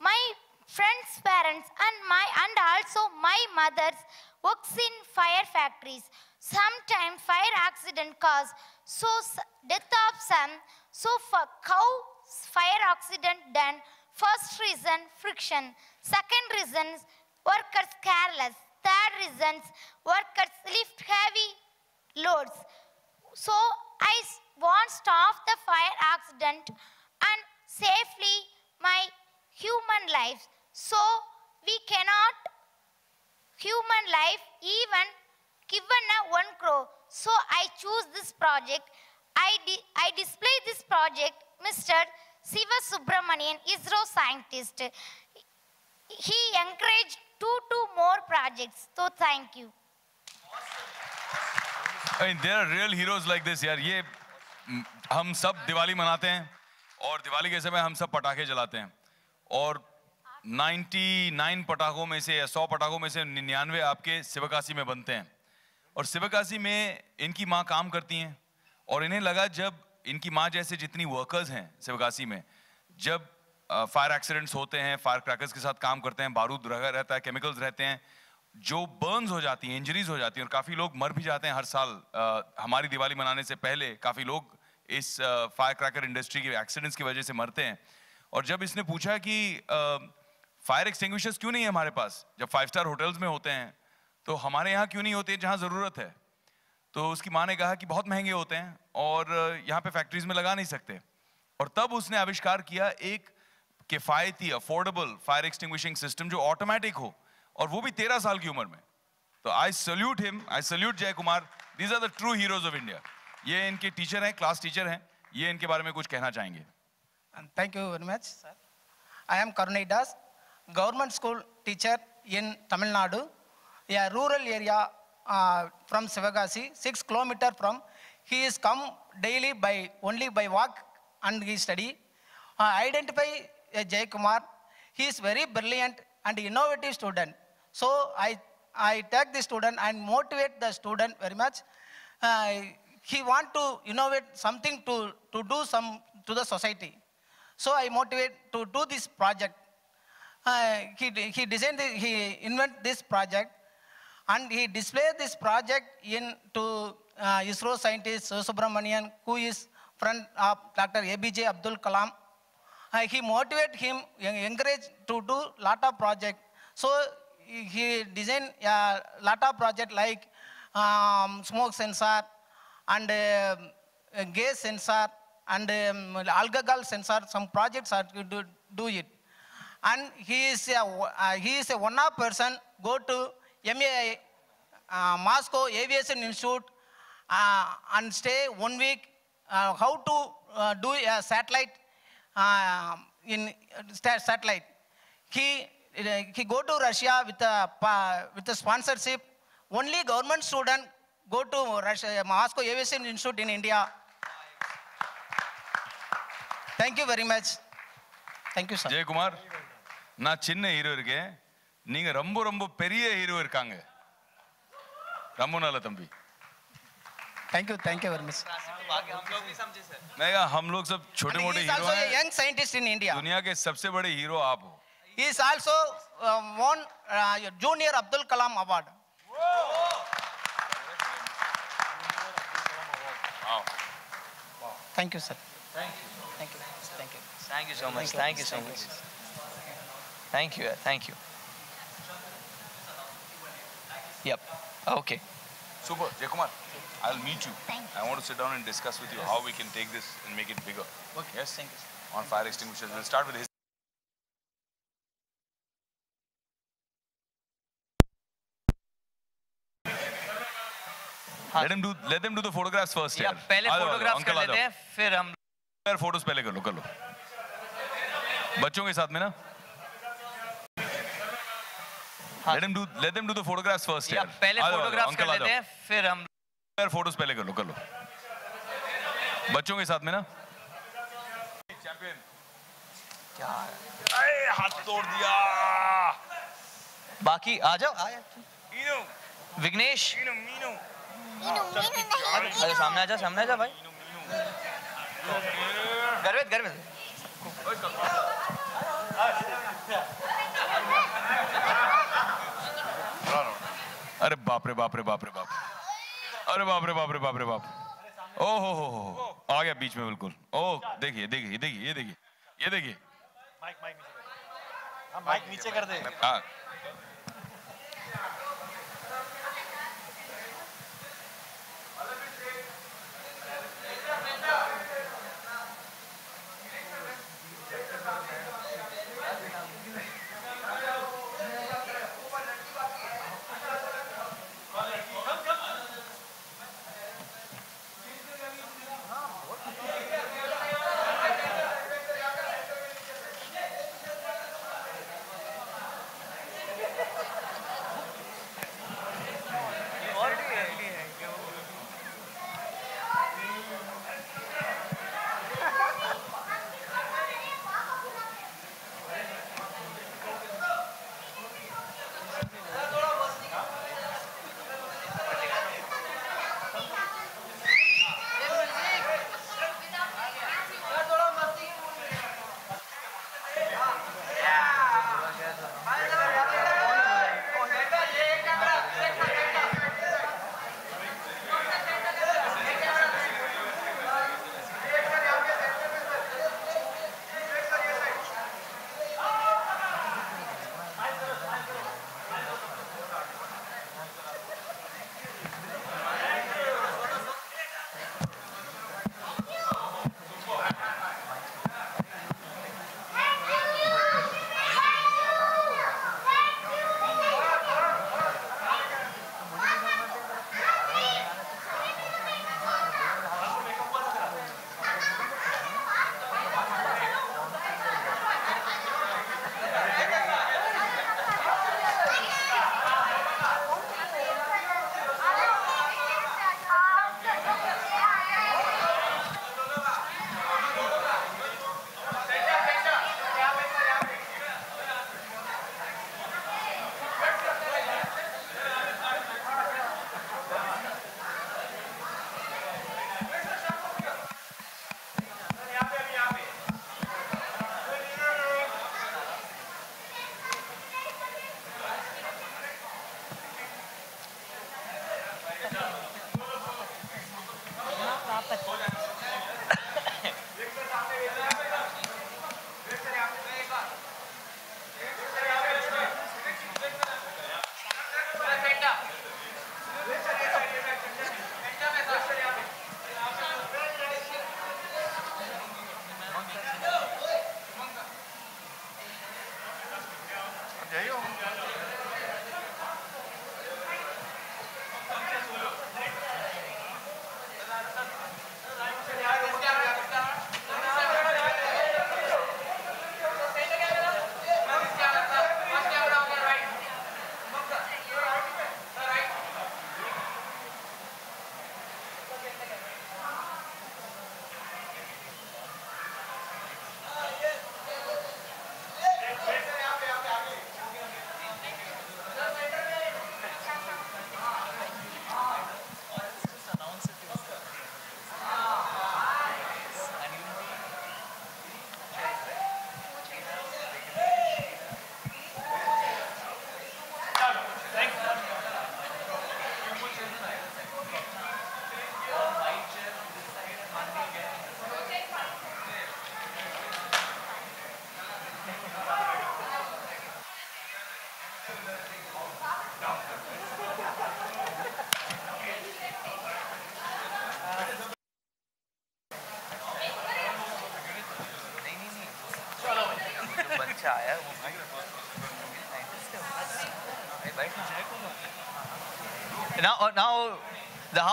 my friends' parents and my and also my mother's works in fire factories. Sometimes fire accident cause so death of some. So for cow fire accident done. First reason friction. Second reason workers careless. Third reason, workers lift heavy loads. So I want stop the fire accident and safely my human life. So we cannot human life even given a one crore. So I choose this project. I, di- I display this project, Mr. Siva Subramanian, ISRO scientist. He encouraged two to more projects. So thank you. I mean, there are real heroes like this यार ये हम सब दिवाली मनाते हैं और दिवाली के समय हम सब पटाखे जलाते हैं और 99 पटाखों में से या 100 पटाखों में से निन्यानवे आपके शिवकाशी में बनते हैं और शिवकाशी में इनकी माँ काम करती हैं और इन्हें लगा जब इनकी माँ जैसे जितनी वर्कर्स हैं शिवकाशी में जब फायर एक्सीडेंट्स होते हैं फायर क्रैकर्स के साथ काम करते हैं बारूद रहा रहता है केमिकल्स रहते हैं जो बर्न्स हो जाती हैं इंजरीज हो जाती हैं और काफ़ी लोग मर भी जाते हैं हर साल अ, हमारी दिवाली मनाने से पहले काफ़ी लोग इस फायर क्रैकर इंडस्ट्री के एक्सीडेंट्स की वजह से मरते हैं। और जब इसने पूछा कि फायर एक्सटिंग्विशर्स क्यों नहीं है हमारे पास? जब फाइव स्टार होटल्स में होते हैं तो हमारे यहाँ क्यों नहीं होते? जहाँ ज़रूरत है। तो उसकी माँ ने कहा कि बहुत महँगे होते हैं और यहाँ पे फैक्ट्रीज में लगा नहीं सकते। और तब उसने आविष्कार किया एक किफ़ायती अफोर्डेबल फायर एक्सटिंग्विशिंग सिस्टम जो ऑटोमेटिक हो और वो भी तेरह साल की उम्र में। तो I salute him I salute Jai Kumar these are the true heroes of India ये इनके टीचर हैं क्लास टीचर हैं ये इनके बारे में कुछ कहना चाहेंगे। Thank you very much, sir. I am Karunidas, government school teacher in Tamil Nadu, a rural area uh, from Sivagasi, six kilometer from. He is come daily by only by walk and he study. Uh, identify uh, Jay Kumar. He is very brilliant and innovative student. So I I take the student and motivate the student very much. Uh, he want to innovate something to, to do some to the society. So I motivate to do this project. Uh, he, he designed, the, he invent this project and he displayed this project in to uh, ISRO scientist Subramanian, who is friend of Dr. ABJ Abdul Kalam. Uh, he motivate him, en- encourage to do lot of project. So he designed a lot of project like um, smoke sensor and uh, gas sensor and um, alcohol sensor, some projects are to do, do it. And he is a, uh, he is a one of person go to MA Moscow aviation institute and stay one week how to do satellite in satellite he he go to Russia with a, with a sponsorship. Only government student go to Russia, Moscow Aviation Institute in India. Thank you very much. Thank you, sir. Jay Kumar, நான் சின்ன ஹீரோ இருக்கேன் நீங்க ரொம்ப ரொம்ப பெரிய ஹீரோ இருக்காங்க ரொம்ப நல்ல தம்பி Thank you, thank you very much. मैं कहा हम लोग सब छोटे And मोटे he is hero also a हैं young scientist in India. दुनिया के सबसे बड़े हीरो आप हो He is also uh, won uh, Junior Abdul Kalam Award. Thank you, sir. Thank you. Thank you. Thank you. Thank you so much. Thank you so much. Thank you. Thank you. Yep. Okay. Super, Jaykumar. I'll meet you. Thank you. I want to sit down and discuss with you how we can take this and make it bigger. Okay. Yes. Thank you. On fire extinguishers. We'll start with his. Let him do. Let them do the photographs first. यार. पहले uncle कर लेते. हैं फिर हम फ़ोटोज़ पहले कर लो कर लो बच्चों के साथ में ना let him do let them do the photographs first या यार पहले uncle कर लेते. हैं फिर हम यार फ़ोटोज़ पहले कर लो कर लो। बच्चों के साथ में ना। चैंपियन क्या? अरे हाथ तोड़ दिया। बाकी आ जाओ। आ मीनू। विघ्नेश। मीनू मीनू। अरे सामने आ जा सामने आ जा भाई। गर्वित गर्वित अरे बाप रे बाप रे बाप रे बाप अरे बाप रे बाप रे बाप रे बाप ओ हो हो हो आ गया बीच में बिल्कुल। ओ देखिए देखिए देखिए ये देखिए ये देखिए। माइक माइक नीचे कर माइक नीचे कर दे। हाँ।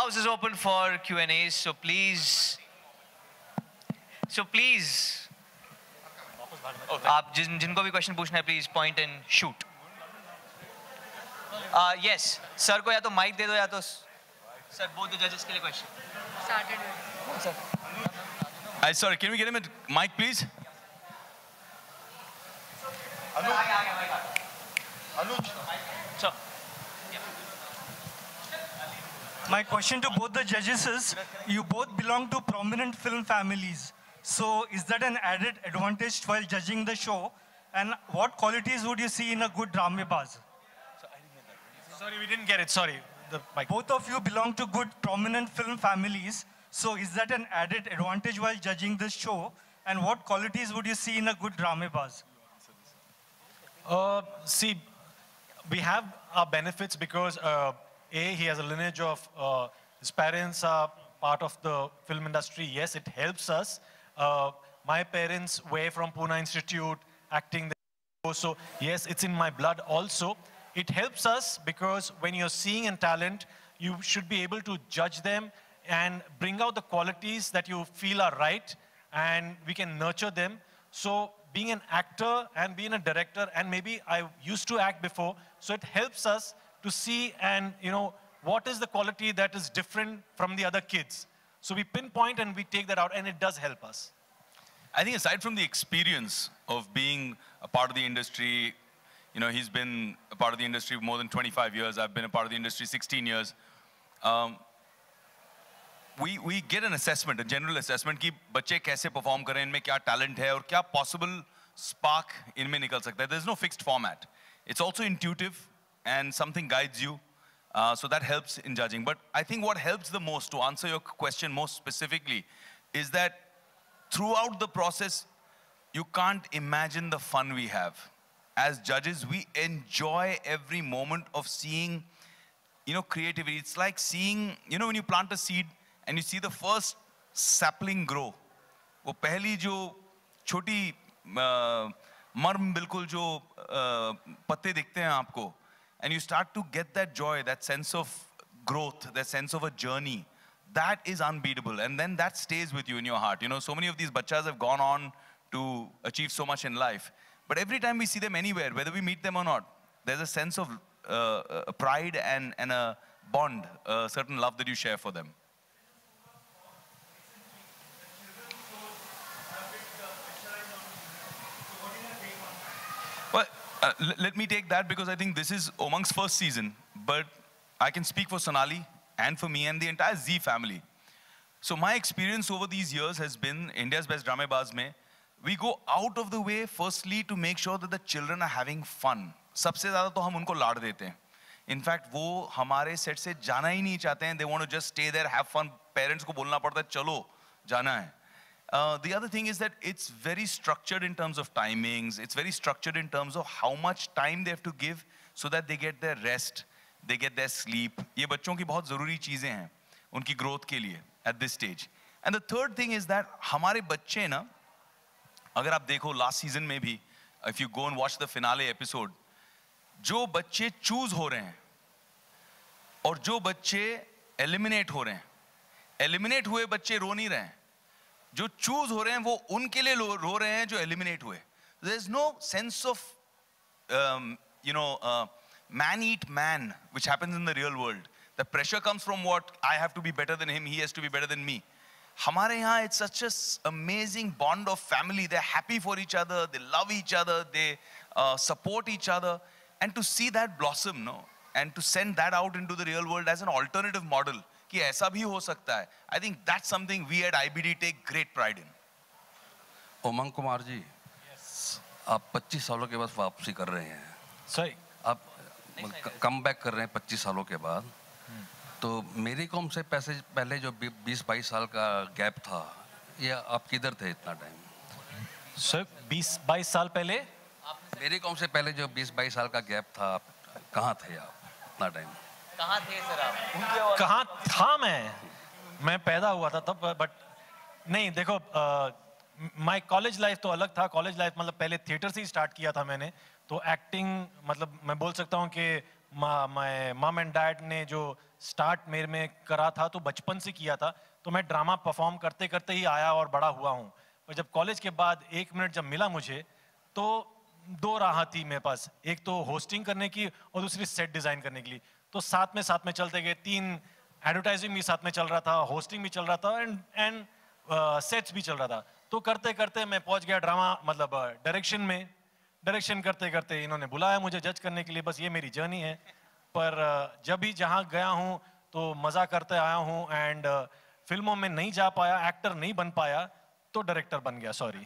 house is open for Q and A's, so please, so please, आप जिन जिनको भी क्वेश्चन पूछना है please point and shoot yes sir को या तो माइक दे दो या तो सर बोथ द जजेस के लिए question I sorry, can we get him a mic, please? So, my question to both the judges is, you both belong to prominent film families. So is that an added advantage while judging the show? And what qualities would you see in a good dramebaz? Sorry, we didn't get it. Sorry. Both of you belong to good prominent film families. So is that an added advantage while judging this show? And what qualities would you see in a good dramebaz? Uh, see, we have our benefits because uh, a he has a lineage of uh, his parents are part of the film industry. Yes, it helps us. Uh, my parents were from Pune Institute, acting. So yes, it's in my blood also. It helps us because when you're seeing a talent, you should be able to judge them and bring out the qualities that you feel are right, and we can nurture them. So being an actor and being a director, and maybe I used to act before, so it helps us to see and you know what is the quality that is different from the other kids. So we pinpoint and we take that out, and it does help us. I think aside from the experience of being a part of the industry, you know, he's been a part of the industry for more than 25 years. I've been a part of the industry 16 years. Um, we, we get an assessment, a general assessment कि बच्चे कैसे perform करें, इनमें क्या talent है और क्या possible spark इनमें निकल सकता है. There's no fixed format. It's also intuitive and something guides you. Uh, so that helps in judging. But I think what helps the most to answer your question most specifically is that throughout the process, you can't imagine the fun we have. As judges, we enjoy every moment of seeing, you know, creativity. It's like seeing, you know, when you plant a seed and you see the first sapling grow. वो पहली जो छोटी अ, मर्म बिल्कुल जो अ, पत्ते दिखते हैं आपको and you start to get that joy, that sense of growth, that sense of a journey, that is unbeatable. And then that stays with you in your heart. You know, so many of these bachas have gone on to achieve so much in life. But every time we see them anywhere, whether we meet them or not, there's a sense of uh, uh, pride and, and a bond, a certain love that you share for them. uh, l- let me take that because I think this is Omang's first season, but I can speak for Sonali and for me and the entire Z family. So my experience over these years has been India's Best Dramebaz mein, we go out of the way firstly to make sure that the children are having fun. सबसे ज़्यादा तो हम उनको लाड़ देते हैं. In fact, वो हमारे सेट से जाना ही नहीं चाहते हैं. They want to just stay there, have fun. Parents को बोलना पड़ता है चलो जाना है. Uh, the other thing is that it's very structured in terms of timings. It's very structured in terms of how much time they have to give so that they get their rest, they get their sleep. ये बच्चों की बहुत ज़रूरी चीज़ें हैं उनकी growth के लिए at this stage. And the third thing is that हमारे बच्चे ना अगर आप देखो last season में भी if you go and watch the finale episode, जो बच्चे चूज हो रहे हैं और जो बच्चे एलिमिनेट हो रहे हैं एलिमिनेट हुए बच्चे रो नहीं रहे हैं जो चूज़ हो रहे हैं, वो उनके लिए रो रहे हैं, जो एलिमिनेट हुए। There is no sense of you know man eat man which happens in the real world the pressure comes from what I have to be better than him he has to be better than me हमारे यहाँ it's such amazing bond of family they happy for each other they love each other they support each other and to see that blossom no and to send that out into the real world as an alternative model कि ऐसा भी हो सकता है। I think that's something we at IBD take great pride in. Umang Kumar ji yes. आप 25 सालों के बाद वापसी कर रहे हैं। सही। आप कम बैक कर रहे हैं 25 सालों के बाद। तो मेरी कॉम से पैसे पहले जो 20-22 साल का गैप था ये आप किधर थे इतना टाइम सर 20 22 साल पहले? मेरी कॉम से पहले जो 20-22 साल का गैप था आप कहाँ थे आप इतना टाइम कहाँ थे सर आप? कहाँ था मैं? मैं पैदा हुआ था तब बट नहीं देखो माय कॉलेज लाइफ तो अलग था। कॉलेज लाइफ मतलब पहले थिएटर से ही स्टार्ट किया था मैंने। तो एक्टिंग मतलब मैं बोल सकता हूँ कि माय मम एंड डैड ने जो स्टार्ट मेरे में करा था तो बचपन से किया था। तो मैं ड्रामा परफॉर्म करते करते ही आया और बड़ा हुआ हूँ। और जब कॉलेज के बाद एक मिनट जब मिला मुझे तो दो राह थी मेरे पास। एक तो होस्टिंग करने की और दूसरी सेट डिज़ाइन करने के लिए। तो साथ में साथ में चलते गए। तीन एडवर्टाइजिंग भी साथ में चल रहा था होस्टिंग भी चल रहा था एंड एंड सेट्स भी चल रहा था। तो करते करते मैं पहुँच गया ड्रामा मतलब डायरेक्शन में। डायरेक्शन करते करते इन्होंने बुलाया मुझे जज करने के लिए बस ये मेरी जर्नी है। पर जब भी जहाँ गया हूँ तो मज़ा करते आया हूँ एंड फ़िल्मों में नहीं जा पाया एक्टर नहीं बन पाया तो डायरेक्टर बन गया सॉरी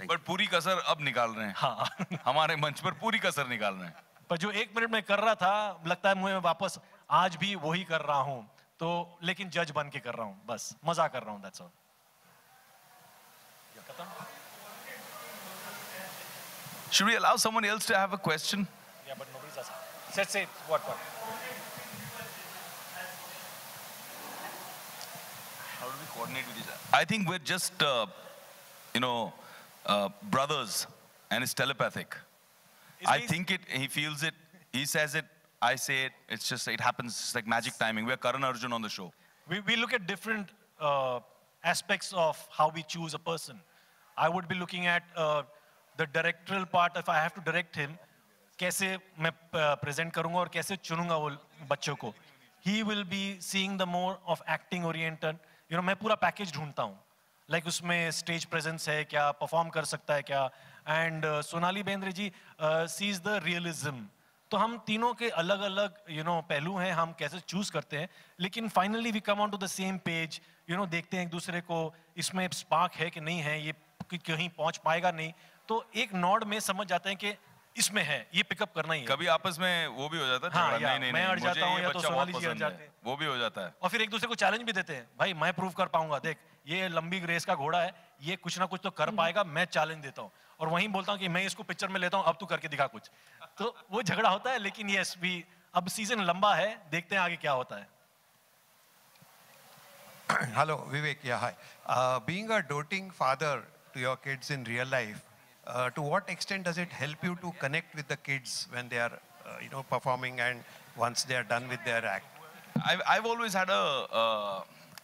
बट पूरी कसर अब निकाल रहे हैं। हाँ। हमारे मंच पर पूरी कसर निकाल रहे हैं। पर जो एक मिनट में कर रहा था लगता है मुझे वापस आज भी वही कर रहा हूँ तो लेकिन जज बन के कर रहा हूँ बस मज़ा कर रहा हूँ that's all Should we allow someone else to have a question? Yeah, but nobody's asking. Say, say what, what? How do we coordinate with each other? I think we're just, uh, you know, uh, brothers, and it's telepathic. I means- think it, he feels it, he says it, I say it, it's just, it happens, it's like magic timing. We're Karan Arjun on the show. We, we look at different uh, aspects of how we choose a person. I would be looking at uh, the directorial part. If I have to direct him, कैसे मैं प्रेजेंट करूंगा और कैसे चुनूंगा वो बच्चों को ही will be seeing the more of acting oriented you know मैं पूरा पैकेज ढूंढता हूँ लाइक like उसमें स्टेज प्रेजेंस है क्या परफॉर्म कर सकता है क्या and Sonali Bendre ji sees the realism तो हम तीनों के अलग अलग यू नो पहलू हैं हम कैसे चूज़ करते हैं। लेकिन finally we come on to the same page you know देखते हैं एक दूसरे को इसमें स्पार्क है कि नहीं है ये कहीं पहुँच पाएगा नहीं। तो एक नॉड में समझ जाते हैं कि इसमें है ये पिकअप करना ही है। कभी आपस में वो भी हो जाता है हाँ, नहीं नहीं मैं नहीं अड़ जाता हूँ या तो सोनाली जी अड़ जाते हैं। वो भी हो जाता है। और फिर एक दूसरे को चैलेंज भी देते हैं। भाई मैं प्रूव कर पाऊँगा देख ये लंबी रेस का घोड़ा है ये कुछ ना कुछ तो कर पाएगा मैं चैलेंज देता हूँ। और वहीं बोलता हूँ कि मैं इसको पिक्चर में लेता हूँ अब तू करके दिखा कुछ। तो वो झगड़ा होता है लेकिन ये भी अब सीज़न लंबा है देखते हैं आगे क्या होता है। हेलो विवेक या hi being a doting father to your kids in real life to what extent does it help you to connect with the kids when they are you know performing and once they are done with their act I I had a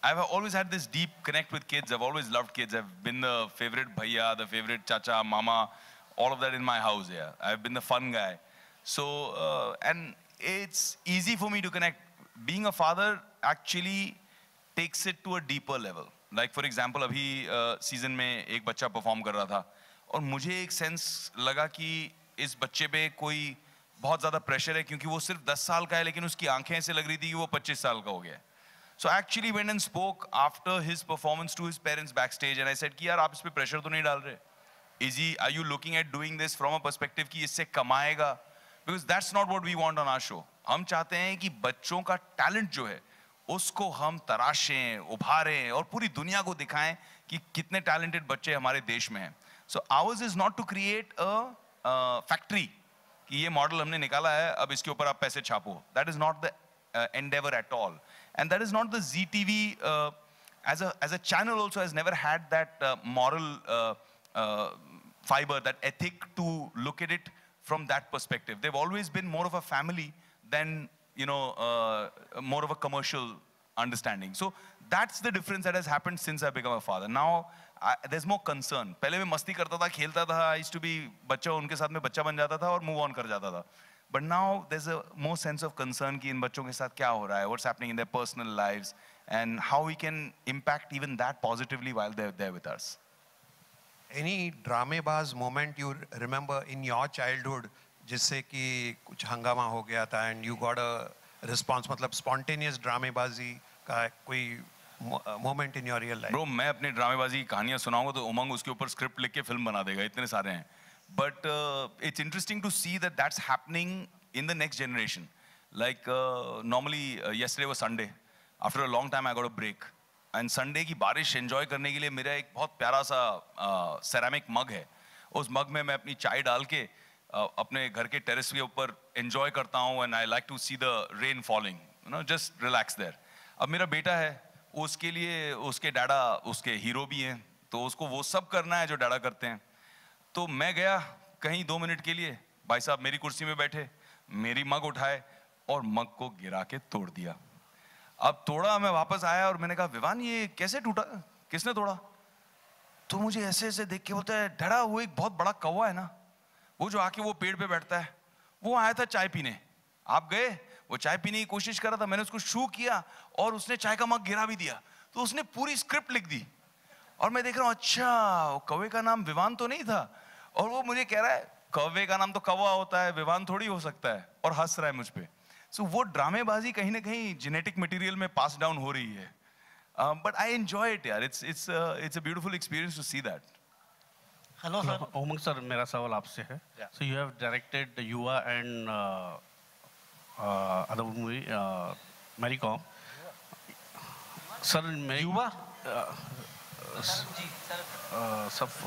I've always had this deep connect with kids. I've always loved kids. I've been the favorite bhaiya, the favorite chacha, mama, all of that in my house. Yeah, I've been the fun guy. So, uh, and it's easy for me to connect. Being a father actually takes it to a deeper level. Like for example, अभी सीजन में एक बच्चा परफॉर्म कर रहा था और मुझे एक सेंस लगा कि इस बच्चे पे कोई बहुत ज़्यादा प्रेशर है क्योंकि वो सिर्फ 10 साल का है लेकिन उसकी आंखें ऐसे लग रही थी कि वो 25 साल का हो गया है so actually when and spoke after his performance to his parents back stage and I said कि यार आप इस पर प्रेशर तो नहीं डाल रहे is he are you looking at doing this from a perspective कि इससे कमाएगा because that's not what we want on our show हम चाहते हैं कि बच्चों का टैलेंट जो है उसको हम तराशें उभारें और पूरी दुनिया को दिखाएँ कि कितने टैलेंटेड बच्चे हमारे देश में हैं so ours is not to create a factory कि ये मॉडल हमने निकाला है अब इसके ऊपर आप पैसे छापो that is not the endeavour at all and that is not the ztv uh, as a as a channel also has never had that uh, moral uh, uh, fiber that ethic to look at it from that perspective. They've always been more of a family than, you know, uh, more of a commercial understanding. So that's the difference that has happened since I become a father. Now, I, there's more concern. पहले मैं मस्ती करता था, खेलता था, I used to be बच्चा उनके साथ में बच्चा बन जाता था और move on कर जाता था. But now there a sense of concern कि इन बच्चों के साथ क्या हो रहा है what's happening in the personal life and how we can impact even that positively while there with us any Dramebaaz moment you remember in your childhood जिससे कि कुछ हंगामा हो गया था and you got a response मतलब स्पॉन्टेनियस ड्रामेबाजी का कोई moment in your real life bro मैं अपनी ड्रामेबाजी की कहानियाँ सुनाऊँगा तो उमंग उसके ऊपर स्क्रिप्ट लिख के फ़िल्म बना देगा इतने सारे हैं। But it's interesting to see that that's happening in the next generation like normally yesterday was Sunday after a long time I got a break and Sunday की बारिश एंजॉय करने के लिए मेरा एक बहुत प्यारा सा सेरामिक मग है. उस मग में मैं अपनी चाय डाल के uh, अपने घर के टेरेस के ऊपर एंजॉय करता हूँ and I like to see the rain falling you know just relax there अब मेरा बेटा है. उसके लिए उसके डैडा उसके हीरो भी हैं. तो उसको वो सब करना है जो डैडा करते हैं. तो मैं गया कहीं दो मिनट के लिए। भाई साहब मेरी कुर्सी में बैठे, मेरी मग उठाए और मग को गिरा के तोड़ दिया। अब तोड़ा, मैं वापस आया और मैंने कहा, विवान, ये कैसे टूटा? किसने तोड़ा? तो मुझे ऐसे ऐसे देख के बोलता है डैडा वो एक बहुत बड़ा कौवा है ना। वो जो आके वो पेड़ पे बैठता है, वो आया था चाय पीने। आप गए? वो चाय पीने की कोशिश कर रहा था, मैंने उसको शू किया और उसने चाय का मग गिरा भी दिया। तो उसने पूरी स्क्रिप्ट लिख दी। और मैं देख रहा हूँ अच्छा कौवे का नाम विवान तो नहीं था और वो मुझे कह रहा है कौवे का नाम तो कौवा होता है विवान थोड़ी हो सकता है और हंस रहा है मुझ पे। सो वो ड्रामेबाजी कहीं ना कहीं जेनेटिक मटेरियल में पास डाउन हो रही है। बट आई एंजॉय इट यार। It's it's it's a beautiful experience to see that hello sir Umang sir मेरा सवाल आपसे है। So you have directed Yuva and other movie Mary Kom sir Yuva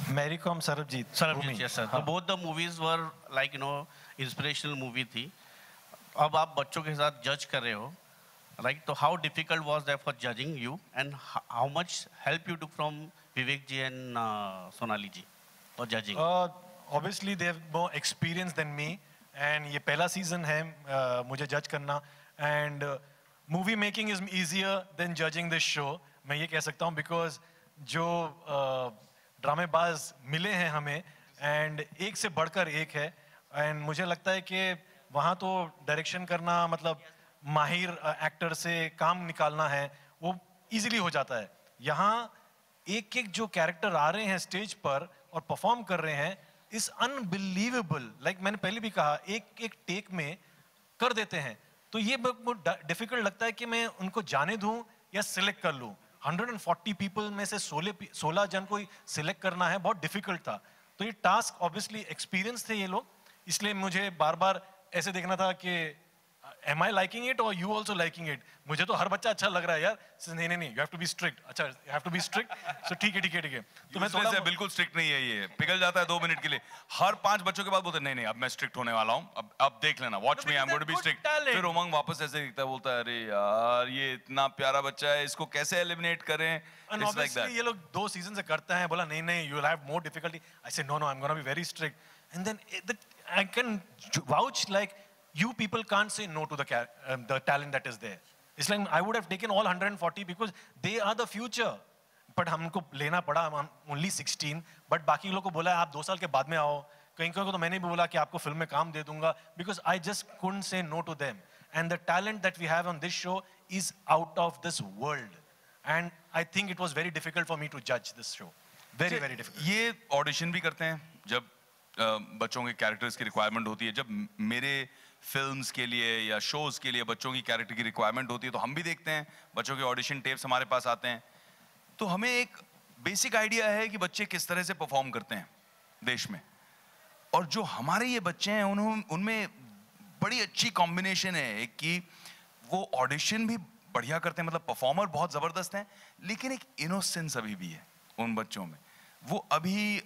Mary Kom Sarbjit movies no inspirational movie थी। अब आप बच्चों के साथ जज कर रहे हो राइट तो how difficult judging Sonali ji judging पहला सीज़न है मुझे जज करना। And movie making is easier than judging this show मैं ये कह सकता हूँ बिकॉज़ जो ड्रामेबाज मिले हैं हमें एंड एक से बढ़कर एक है एंड मुझे लगता है कि वहाँ तो डायरेक्शन करना मतलब माहिर एक्टर से काम निकालना है, वो इजीली हो जाता है। यहाँ एक एक जो कैरेक्टर आ रहे हैं स्टेज पर और परफॉर्म कर रहे हैं इस अनबिलीवेबल लाइक मैंने पहले भी कहा एक एक टेक में कर देते हैं। तो ये डिफ़िकल्ट लगता है कि मैं उनको जाने दूँ या सिलेक्ट कर लूँ। 140 पीपल में से 16 16 जन को सिलेक्ट करना है, बहुत डिफ़िकल्ट था। तो ये टास्क ऑब्वियसली एक्सपीरियंस थे ये लोग, इसलिए मुझे बार बार ऐसे देखना था कि एम आई लाइकिंग इट और यू ऑल्सो लाइकिंग इट मुझे तो हर बच्चा अच्छा लग रहा है यार। नहीं नहीं नहीं you have to be strict अच्छा you have to be strict so ठीक है ठीक है ठीक है। तो मैं थोड़ा है, बिल्कुल स्ट्रिक्ट नहीं है ये। पिघल जाता है दो मिनट के लिए। हर पाँच बच्चों के बाद बोलते नहीं नहीं अब मैं स्ट्रिक्ट होने वाला हूँ। अब अब देख लेना। Watch me I am going to be strict फिर उमंग वापस ऐसे दिखता है बोलता है अरे यार ये इतना प्यारा बच्चा है इसको कैसे एलिमिनेट करें? इट्स लाइक दैट ये लोग दो सीज़न से करते हैं बोला नहीं नहीं you will have more difficulty I say no no I am gonna be very strict and then I can vouch like you people can't say no to the ca- um, the talent that is there it's like i would have taken all 140 because they are the future but हमको लेना पड़ा हम ओनली 16 बट बाकी लोग को बोला आप दो साल के बाद में आओ कहीं कहीं को तो मैंने भी बोला कि आपको फिल्म में काम दे दूंगा because I just couldn't say no to them and the talent that we have on this show is out of this world and i think it was very difficult for me to judge this show very very difficult ये ऑडिशन भी करते हैं जब अ, बच्चों के कैरेक्टर्स की रिक्वायरमेंट होती है जब म- मेरे फिल्म्स के लिए या शोज़ के लिए बच्चों की कैरेक्टर की रिक्वायरमेंट होती है तो हम भी देखते हैं। बच्चों के ऑडिशन टेप्स हमारे पास आते हैं। तो हमें एक बेसिक आइडिया है कि बच्चे किस तरह से परफॉर्म करते हैं देश में। और जो हमारे ये बच्चे हैं उन्होंने उनमें बड़ी अच्छी कॉम्बिनेशन है एक कि वो ऑडिशन भी बढ़िया करते हैं मतलब परफॉर्मर बहुत ज़बरदस्त हैं, लेकिन एक इनोसेंस अभी भी है उन बच्चों में। वो अभी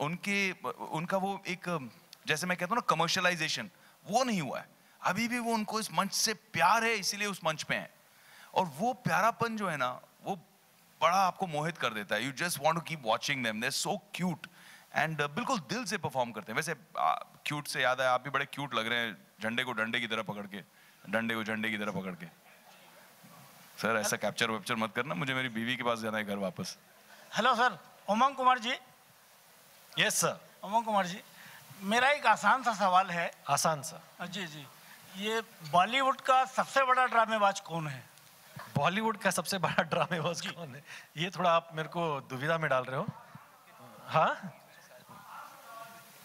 उनके, उनका वो एक, जैसे मैं कहता हूँ ना कमर्शलाइजेशन वो नहीं हुआ है। अभी भी वो उनको इस मंच से प्यार है इसीलिए उस मंच पे हैं। और वो प्यारापन जो है ना वो बड़ा आपको मोहित कर देता है। You just want to keep watching them they so cute and बिल्कुल दिल से परफॉर्म करते हैं। वैसे क्यूट से याद है आप भी बड़े क्यूट लग रहे हैं झंडे को डंडे की तरह पकड़ के। डंडे को झंडे की तरह पकड़ के। सर ऐसा कैप्चर वैप्चर मत करना। मुझे मेरी बीवी के पास जाना है घर वापस। Hello sir Umang Kumar ji? Yes sir Umang Kumar ji? मेरा एक आसान सा सवाल है। आसान सा। जी जी। ये बॉलीवुड का सबसे बड़ा ड्रामेबाज कौन है? बॉलीवुड का सबसे बड़ा ड्रामेबाज कौन है? ये थोड़ा आप मेरे को दुविधा में डाल रहे हो। हाँ?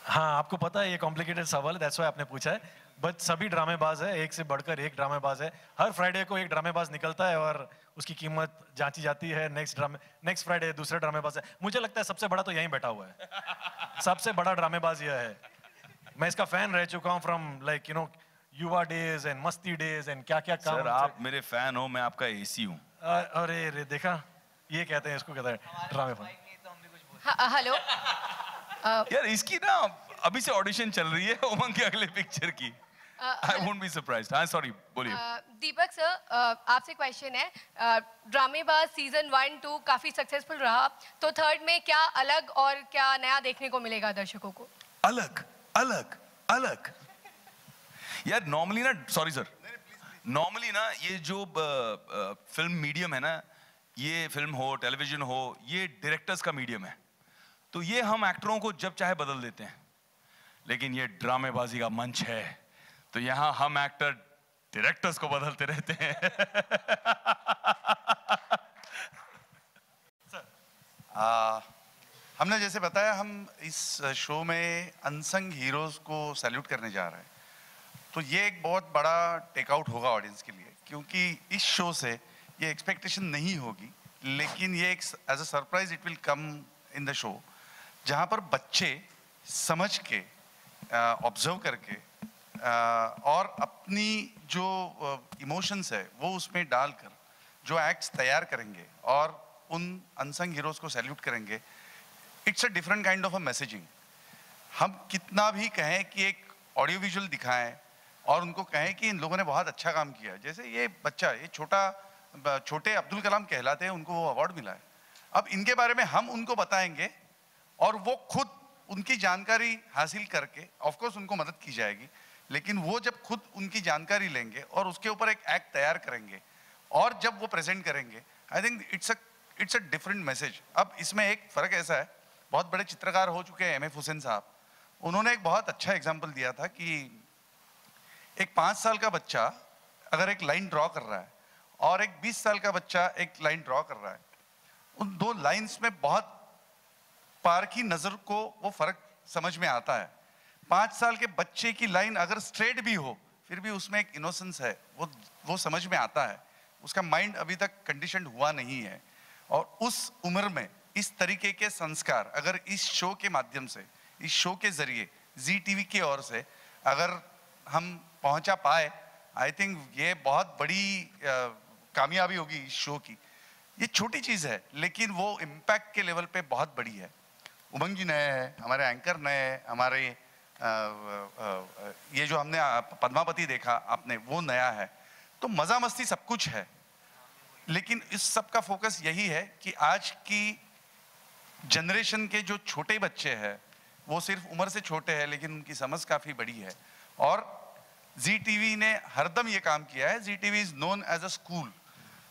हाँ आपको पता है ये कॉम्प्लिकेटेड सवाल है दैट्स आपने पूछा है। बट सभी ड्रामेबाज है एक से बढ़कर एक ड्रामेबाज है। हर फ्राइडे को एक ड्रामेबाज निकलता है और उसकी कीमत जांची जाती है नेक्स्ट ड्रामे नेक्स्ट फ्राइडे दूसरे ड्रामेबाज है। मुझे लगता है सबसे बड़ा तो यहीं बैठा हुआ है। सबसे बड़ा ड्रामेबाज यह है। मैं इसका फ़ैन रह चुका हूँ from like you know Yuva days and Masti days and क्या क्या काम सर आप मेरे फ़ैन हो मैं आपका एसी हूँ। अरे रे देखा? ये कहते हैं इसको कहते हैं ड्रामे फ़ैन हाँ, हेलो यार इसकी ना अभी से ऑडिशन चल रही है उमंग के अगले पिक्चर की। आई वोंट बी सरप्राइज्ड हाँ सॉरी बोलिए। अ, दीपक सर आपसे क्वेश्चन है। ड्रामेबाज सीज़न वन टू काफ़ी सक्सेसफुल रहा। तो थर्ड में क्या अलग और क्या नया देखने को मिलेगा दर्शकों को? अलग अलग अलग। यार नॉर्मली ना सॉरी सर नॉर्मली ना ये जो फ़िल्म मीडियम है ना ये फ़िल्म हो टेलीविज़न हो ये डायरेक्टर्स का मीडियम है। तो ये हम एक्टरों को जब चाहे बदल देते हैं। लेकिन ये ड्रामेबाजी का मंच है। तो यहाँ हम एक्टर डायरेक्टर्स को बदलते रहते हैं। आ, हमने जैसे बताया हम इस शो में अनसंग हीरोज को सैल्यूट करने जा रहे हैं। तो ये एक बहुत बड़ा टेकआउट होगा ऑडियंस के लिए क्योंकि इस शो से ये एक्सपेक्टेशन नहीं होगी लेकिन ये एक as a surprise it will come in the show जहाँ पर बच्चे समझ के ऑब्ज़र्व करके और अपनी जो इमोशंस है, वो उसमें डालकर जो एक्ट्स तैयार करेंगे और उन अनसंग हीरोज को सैल्यूट करेंगे it's a different kind of a messaging हम कितना भी कहें कि एक ऑडियो विजुअल दिखाएँ और उनको कहें कि इन लोगों ने बहुत अच्छा काम किया। जैसे ये बच्चा, ये छोटा छोटे अब्दुल कलाम कहलाते हैं, उनको वो अवार्ड मिला है। अब इनके बारे में हम उनको बताएँगे और वो खुद उनकी जानकारी हासिल करके ऑफकोर्स उनको मदद की जाएगी लेकिन वो जब खुद उनकी जानकारी लेंगे और उसके ऊपर एक एक्ट तैयार करेंगे और जब वो प्रेजेंट करेंगे I think it's a it's a different message अब इसमें एक फ़र्क ऐसा है, बहुत बड़े चित्रकार हो चुके हैं एम एफ़ हुसैन साहब। उन्होंने एक बहुत अच्छा एग्ज़ाम्पल दिया था कि एक पाँच साल का बच्चा अगर एक लाइन ड्रॉ कर रहा है और एक बीस साल का बच्चा एक लाइन ड्रॉ कर रहा है, उन दो लाइंस में बहुत पार की नज़र को वो फ़र्क समझ में आता है। पाँच साल के बच्चे की लाइन अगर स्ट्रेट भी हो, फिर भी उसमें एक इनोसेंस है, वो वो समझ में आता है। उसका माइंड अभी तक कंडीशन हुआ नहीं है। और उस उम्र में, इस तरीके के संस्कार, अगर इस शो के माध्यम से, इस शो के ज़रिए जी टीवी की ओर से, अगर हम पहुँचा पाए आई थिंक ये बहुत बड़ी कामयाबी होगी इस शो की। ये छोटी चीज़ है, लेकिन वो इम्पैक्ट के लेवल पे बहुत बड़ी है। उमंग जी नए हैं, हमारे एंकर नए हैं, हमारे ये जो हमने पद्मावती देखा, आपने, वो नया है। तो मज़ा मस्ती सब कुछ है। लेकिन इस सब का फोकस यही है कि आज की जनरेशन के जो छोटे बच्चे हैं, वो सिर्फ़ उम्र से छोटे हैं, लेकिन उनकी समझ काफ़ी बड़ी है। और जी टीवी ने हरदम ये काम किया है। Zee TV is known as a school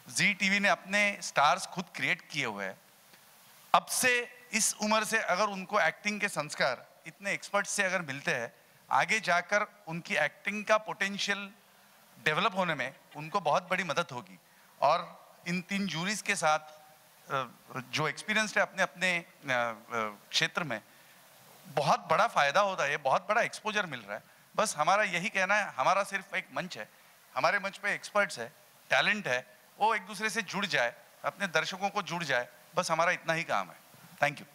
Zee TV ने अपने स्टार्स खुद क्रिएट किए हुए हैं। अब से इस उम्र से अगर उनको एक्टिंग के संस्कार इतने एक्सपर्ट से अगर मिलते हैं, आगे जाकर उनकी एक्टिंग का पोटेंशियल डेवलप होने में उनको बहुत बड़ी मदद होगी। और इन तीन जूरीज के साथ जो एक्सपीरियंस है अपने अपने क्षेत्र में, बहुत बड़ा फ़ायदा होता है बहुत बड़ा एक्सपोजर मिल रहा है। बस हमारा यही कहना है, हमारा सिर्फ़ एक मंच है। हमारे मंच पे एक्सपर्ट्स है टैलेंट है, वो एक दूसरे से जुड़ जाए, अपने दर्शकों को जुड़ जाए, बस हमारा इतना ही काम है। थैंक यू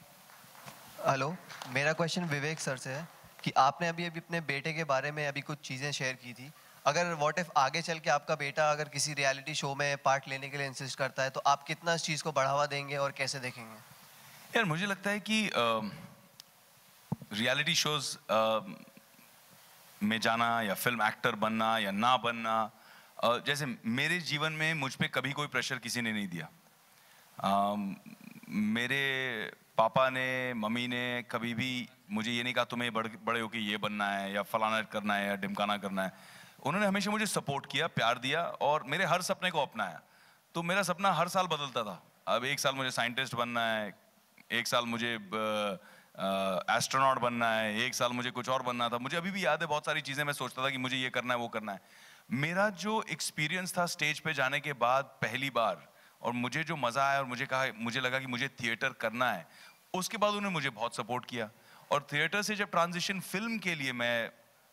हेलो मेरा क्वेश्चन विवेक सर से है कि आपने अभी अभी अपने बेटे के बारे में अभी कुछ चीज़ें शेयर की थी। अगर वॉट इफ़ आगे चल के आपका बेटा अगर किसी रियलिटी शो में पार्ट लेने के लिए इंसिस्ट करता है तो आप कितना इस चीज़ को बढ़ावा देंगे और कैसे देखेंगे? यार मुझे लगता है कि रियलिटी uh, शोज़ uh, में जाना या फ़िल्म एक्टर बनना या ना बनना अ, जैसे मेरे जीवन में मुझ पर कभी कोई प्रेशर किसी ने नहीं दिया। अम, मेरे पापा ने मम्मी ने कभी भी मुझे ये नहीं कहा तुम्हें बड़, बड़े होके ये बनना है या फलाना करना है या डिमकाना करना है। उन्होंने हमेशा मुझे सपोर्ट किया प्यार दिया और मेरे हर सपने को अपनाया। तो मेरा सपना हर साल बदलता था। अब एक साल मुझे साइंटिस्ट बनना है एक साल मुझे एस्ट्रोनॉट बनना है एक साल मुझे कुछ और बनना था। मुझे अभी भी याद है बहुत सारी चीज़ें मैं सोचता था कि मुझे ये करना है वो करना है। मेरा जो एक्सपीरियंस था स्टेज पे जाने के बाद पहली बार और मुझे जो मज़ा आया और मुझे कहा मुझे लगा कि मुझे थिएटर करना है उसके बाद उन्होंने मुझे बहुत सपोर्ट किया। और थिएटर से जब ट्रांजिशन फ़िल्म के लिए मैं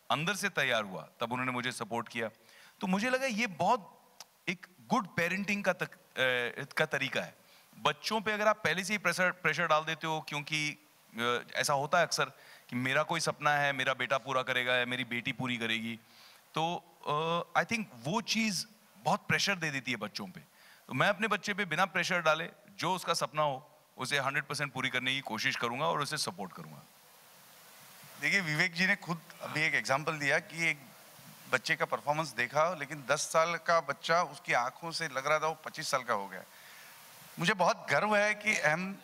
अंदर से तैयार हुआ तब उन्होंने मुझे सपोर्ट किया। तो मुझे लगा ये बहुत एक गुड पेरेंटिंग का तक, का तरीका है। बच्चों पे अगर आप पहले से ही प्रेशर प्रेशर डाल देते हो क्योंकि ऐसा होता है अक्सर कि मेरा कोई सपना है मेरा बेटा पूरा करेगा या मेरी बेटी पूरी करेगी तो आई थिंक वो चीज़ बहुत प्रेशर दे देती है बच्चों पे। तो मैं अपने बच्चे पे बिना प्रेशर डाले, जो उसका सपना हो, उसे 100 परसेंट पूरी करने की कोशिश करूँगा और उसे सपोर्ट करूँगा। देखिए, विवेक जी ने खुद अभी एक एग्ज़ाम्पल दिया कि एक बच्चे का परफॉर्मेंस देखा, लेकिन 10 साल का बच्चा उसकी आँखों से लग रहा था, वो 25 साल का हो गया। मुझे बहुत गर्व है कि हम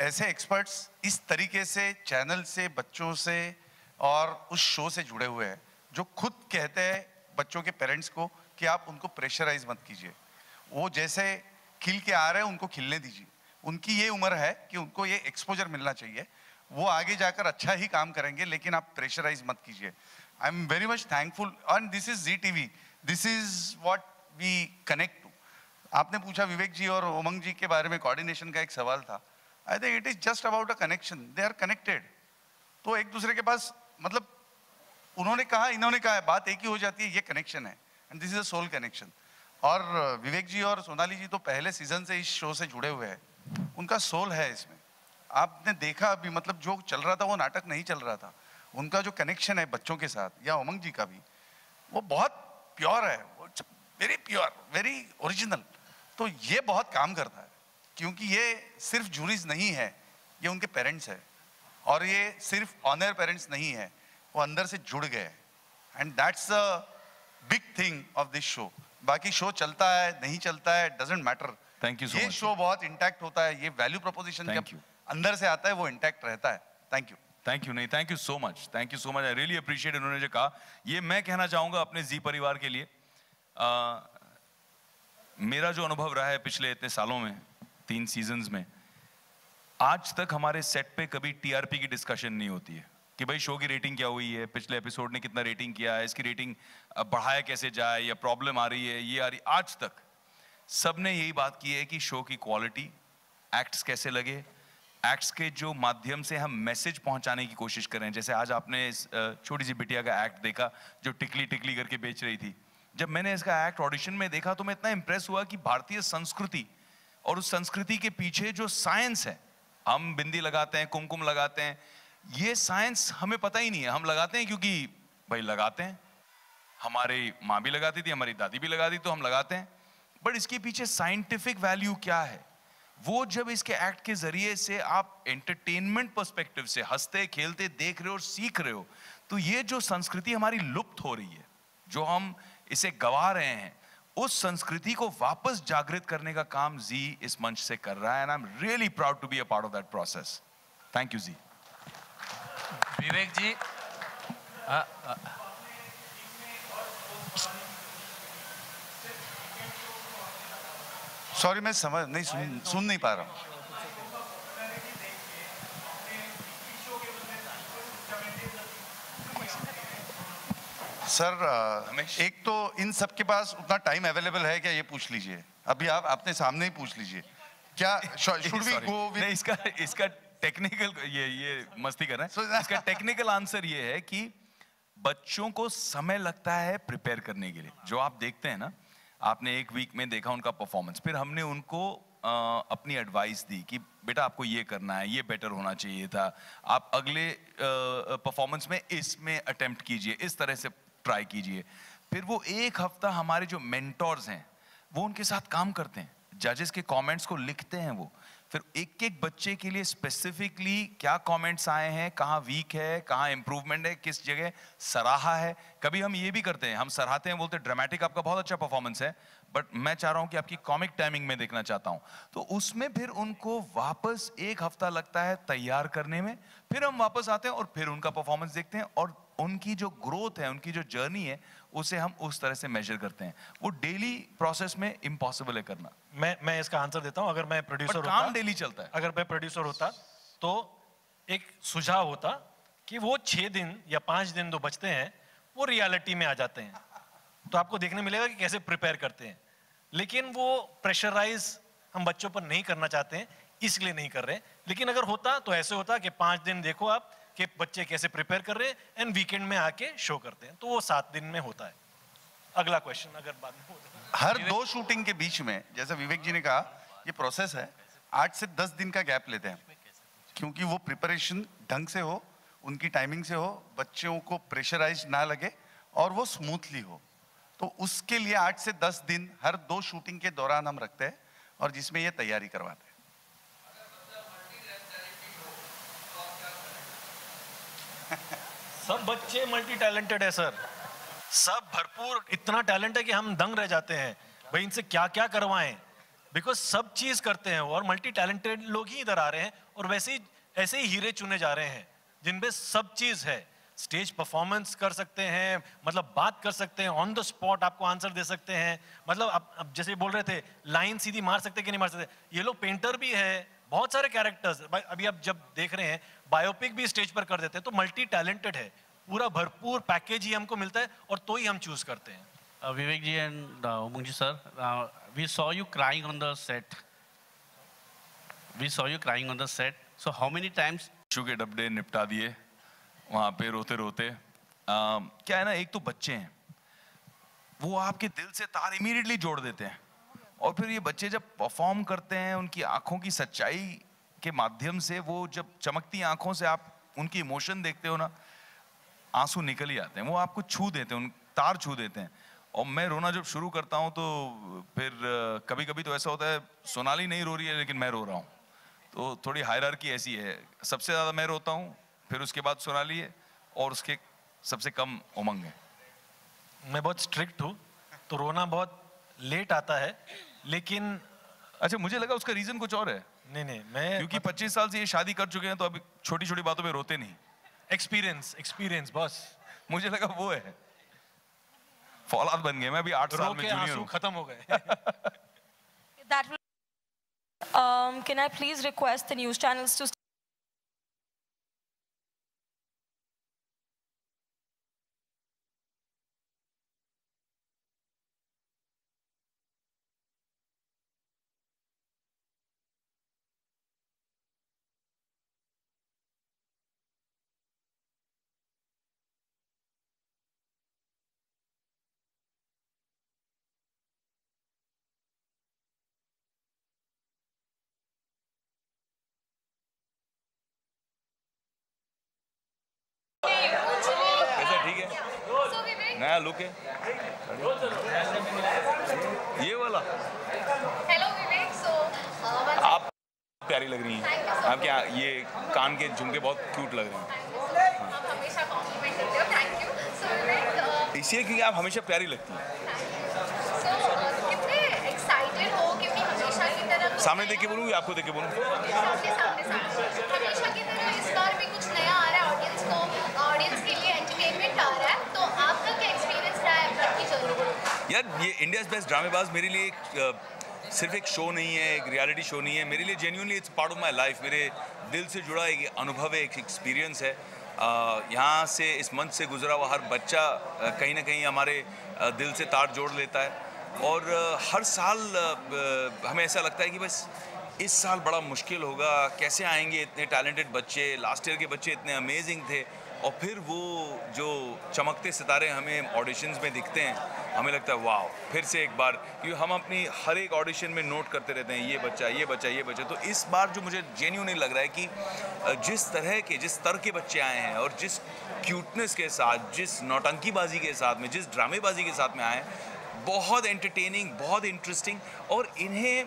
ऐसे एक्सपर्ट्स इस तरीके से चैनल से, बच्चों से और उस शो से जुड़े हुए हैं, जो खुद कहते हैं बच्चों के पेरेंट्स को कि आप उनको प्रेशराइज मत कीजिए। वो जैसे खिल के आ रहे हैं, उनको खिलने दीजिए। उनकी ये उम्र है कि उनको ये एक्सपोजर मिलना चाहिए। वो आगे जाकर अच्छा ही काम करेंगे, लेकिन आप प्रेशराइज मत कीजिए। I am very much thankful and this is Zee TV this is what we connect to आपने पूछा विवेक जी और उमंग जी के बारे में कोऑर्डिनेशन का एक सवाल था। I think it is just about a connection they are connected तो एक दूसरे के पास मतलब उन्होंने कहा, इन्होंने कहा बात एक ही हो जाती है, ये कनेक्शन है। And this is a soul connection और विवेक जी और सोनाली जी तो पहले सीज़न से इस शो से जुड़े हुए हैं। उनका सोल है इसमें। आपने देखा अभी मतलब जो चल रहा था, वो नाटक नहीं चल रहा था। उनका जो कनेक्शन है बच्चों के साथ, या उमंग जी का भी, वो बहुत प्योर है। वेरी प्योर वेरी ओरिजिनल तो ये बहुत काम करता है, क्योंकि ये सिर्फ़ जूरीज नहीं है, ये उनके पेरेंट्स है। और ये सिर्फ़ ऑनर पेरेंट्स नहीं है, वो अंदर से जुड़ गए and that's a big thing of this show बाकी शो चलता है नहीं चलता है डजेंट मैटर थैंक यू ये शो बहुत इंटैक्ट होता है ये वैल्यू प्रोपोजिशन जब अंदर से आता है वो इंटैक्ट रहता है. थैंक यू थैंक यू नहीं thank you so much thank you so much I really appreciate इन्होंने जो कहा। ये मैं कहना चाहूँगा अपने जी परिवार के लिए। आ, मेरा जो अनुभव रहा है पिछले इतने सालों में तीन सीजन्स में आज तक हमारे सेट पे कभी टीआरपी की डिस्कशन नहीं होती है। कि भाई शो की रेटिंग क्या हुई है? पिछले एपिसोड ने कितना रेटिंग किया है? इसकी रेटिंग बढ़ाया कैसे जाए? या प्रॉब्लम आ रही है? ये आ रही आज तक सबने यही बात की है कि शो की क्वालिटी एक्ट्स कैसे लगे? एक्ट्स के जो माध्यम से हम मैसेज पहुँचाने की कोशिश कर रहे हैं। जैसे आज आपने छोटी सी बिटिया का एक्ट देखा, जो टिकली टिकली करके बेच रही थी। जब मैंने इसका एक्ट ऑडिशन में देखा तो मैं इतना इंप्रेस हुआ कि भारतीय संस्कृति और उस संस्कृति के पीछे जो साइंस है, हम बिंदी लगाते हैं, कुमकुम लगाते हैं ये साइंस हमें पता ही नहीं है। हम लगाते हैं क्योंकि भाई लगाते हैं। हमारी माँ भी लगाती थी, हमारी दादी भी लगाती तो हम लगाते हैं। बट इसके पीछे साइंटिफिक वैल्यू क्या है? वो जब इसके एक्ट के ज़रिए से आप एंटरटेनमेंट पर्सपेक्टिव से हँसते, खेलते, देख रहे हो और सीख रहे हो तो ये जो संस्कृति हमारी लुप्त हो रही है, जो हम इसे गवा रहे हैं, उस संस्कृति को वापस जागृत करने का काम जी इस मंच से कर रहा है and I am really proud to be a part of that process thank you जी। विवेक जी आ, आ, सॉरी मैं समझ नहीं सुन सुन नहीं पा रहा हूँ। सर एक तो इन सब के पास उतना टाइम अवेलेबल है क्या? ये पूछ लीजिए। अभी आप अपने सामने ही पूछ लीजिए। क्या शुड वी गो नहीं इसका इसका टेक्निकल ये ये मस्ती कर रहे हैं। So, इसका टेक्निकल आंसर ये है कि बच्चों को समय लगता है प्रिपेयर करने के लिए। जो आप देखते हैं ना आपने एक वीक में देखा उनका परफॉर्मेंस फिर हमने उनको अ, अपनी एडवाइस दी कि बेटा आपको ये करना है ये बेटर होना चाहिए था। आप अगले परफॉर्मेंस में इसमें अटेम्प्ट कीजिए इस तरह से ट्राई कीजिए। फिर वो एक हफ़्ता हमारे जो मेंटोर्स हैं वो उनके साथ काम करते हैं। जजेस के कमेंट्स को लिखते हैं वो। फिर एक एक बच्चे के लिए स्पेसिफिकली क्या कमेंट्स आए हैं, कहाँ वीक है, कहाँ इंप्रूवमेंट है, किस जगह सराहा है? कभी हम ये भी करते हैं, हम सराहते हैं, बोलते हैं ड्रामेटिक आपका बहुत अच्छा परफॉर्मेंस है। बट मैं चाह रहा हूँ कि आपकी कॉमिक टाइमिंग में देखना चाहता हूँ। तो उसमें फिर उनको वापस एक हफ़्ता लगता है तैयार करने में फिर हम वापस आते हैं और फिर उनका परफॉर्मेंस देखते हैं और उनकी जो ग्रोथ है उनकी जो जर्नी है उसे हम उस तरह से मेजर करते हैं। वो डेली प्रोसेस में इम्पॉसिबल है करना। मैं मैं इसका आंसर देता हूँ। अगर मैं प्रोड्यूसर काम daily चलता है। अगर मैं प्रोड्यूसर होता तो एक सुझाव होता कि वो छह दिन या पाँच दिन जो बचते हैं वो रियलिटी में आ जाते हैं। तो आपको देखने मिलेगा कि कैसे प्रिपेयर करते हैं। लेकिन वो प्रेशराइज हम बच्चों पर नहीं करना चाहते हैं, इसलिए नहीं कर रहे लेकिन अगर होता तो ऐसे होता कि पाँच दिन देखो आप कि बच्चे कैसे प्रिपेयर कर रहे हैं एंड वीकेंड में आके शो करते हैं। तो वो सात दिन में होता है। अगला क्वेश्चन अगर बाद में हर दो शूटिंग के बीच में, जैसे विवेक जी ने कहा, ये प्रोसेस है। आठ से दस दिन का गैप लेते हैं। क्योंकि वो प्रिपरेशन ढंग से हो, उनकी टाइमिंग से हो, बच्चों को प्रेशराइज ना लगे और वो स्मूथली हो। तो उसके लिए आठ से दस दिन हर दो शूटिंग के दौरान हम रखते हैं और जिसमें ये तैयारी करवाते हैं। सब बच्चे मल्टी टैलेंटेड है सर सब भरपूर, इतना टैलेंट है कि हम दंग रह जाते हैं। भाई, इनसे क्या क्या करवाएँ? बिकॉज़ सब चीज़ करते हैं और मल्टी टैलेंटेड लोग ही इधर आ रहे हैं और वैसे ही, ऐसे ही हीरे चुने जा रहे हैं, जिनमें सब चीज़ है। स्टेज परफॉर्मेंस कर सकते हैं मतलब बात कर सकते हैं ऑन द स्पॉट आपको आंसर दे सकते हैं मतलब आप, आप जैसे बोल रहे थे लाइन सीधी मार सकते कि नहीं मार सकते ये लोग पेंटर भी है बहुत सारे कैरेक्टर्स अभी आप जब देख रहे हैं बायोपिक भी स्टेज पर कर देते हैं तो मल्टी टैलेंटेड है पूरा भरपूर पैकेज ही हमको मिलता है और तो ही हम चूज़ करते हैं Uh, Vivek ji and uh, Umang ji sir, uh, we saw you crying on the set. We saw you crying on the set. So how many times? के डब्बे निपटा दिए वहाँ पे रोते रोते अम, क्या है ना एक तो बच्चे हैं। वो आपके दिल से तार इमीडिएटली जोड़ देते हैं। और फिर ये बच्चे जब परफॉर्म करते हैं उनकी आँखों की सच्चाई के माध्यम से वो जब चमकती आँखों से आप उनकी इमोशन देखते हो ना आँसू निकल ही आते हैं। वो आपको छू देते हैं उन तार छू देते हैं। और मैं रोना जब शुरू करता हूँ तो फिर कभी कभी तो ऐसा होता है सोनाली नहीं रो रही है लेकिन मैं रो रहा हूँ। तो थोड़ी हायरार्की ऐसी है। सबसे ज़्यादा मैं रोता हूँ फिर उसके बाद सोनाली है और उसके सबसे कम उमंग है। मैं बहुत स्ट्रिक्ट हूँ तो रोना बहुत लेट आता है लेकिन अच्छा मुझे लगा उसका रीजन कुछ और है। नहीं नहीं मैं क्योंकि 25 साल से ये शादी कर चुके हैं तो अभी छोटी छोटी बातों पे रोते नहीं। Experience experience boss. मुझे लगा वो है। फौलाद बन गए मैं अभी आठ साल में जूनियर हूँ। खत्म हो गए. Um, can I please request the news channels to कैसा ठीक है नया लुक है। ये वाला। हेलो विवेक सो आप प्यारी लग रही हैं। आपके यहाँ ये कान के झुमके बहुत क्यूट लग रहे हैं। आप हमेशा कॉम्प्लीमेंट करते हो. थैंक यू सो विवेक इसलिए क्योंकि आप हमेशा प्यारी लगती हैं। सो कितने एक्साइटेड हो क्योंकि हमेशा की तरह सामने देख के बोलूँ या आपको देख के बोलूँ? सामने सामने सामने। हमेशा की तरह इस बार भी कुछ नया आ रहा है ऑडियंस को. ऑडियंस के लिए एंटरटेनमेंट आ रहा है. तो आपका क्या एक्सपीरियंस रहा है अब तक की जर्नी यार ये इंडियाज बेस्ट ड्रामेबाज मेरे लिए एक, सिर्फ़ एक शो नहीं है एक रियलिटी शो नहीं है। मेरे लिए genuinely it's part of my life मेरे दिल से जुड़ा एक अनुभव है एक एक्सपीरियंस है। यहाँ से इस मंच से गुजरा हुआ हर बच्चा कहीं ना कहीं हमारे दिल से तार जोड़ लेता है। और हर साल हमें ऐसा लगता है कि बस इस साल बड़ा मुश्किल होगा। कैसे आएँगे इतने टैलेंटेड बच्चे? लास्ट ईयर के बच्चे इतने अमेजिंग थे। और फिर वो जो चमकते सितारे हमें ऑडिशंस में दिखते हैं, हमें लगता है वाह फिर से एक बार, क्योंकि हम अपनी हर एक ऑडिशन में नोट करते रहते हैं, ये बच्चा ये बच्चा ये बच्चा। तो इस बार जो मुझे जेन्यूनली लग रहा है कि जिस तरह के, जिस स्तर के बच्चे आए हैं और जिस क्यूटनेस के साथ, जिस नौटंकीबाजी के साथ में, जिस ड्रामेबाजी के साथ में आए हैं, बहुत एंटरटेनिंग बहुत इंटरेस्टिंग और इन्हें,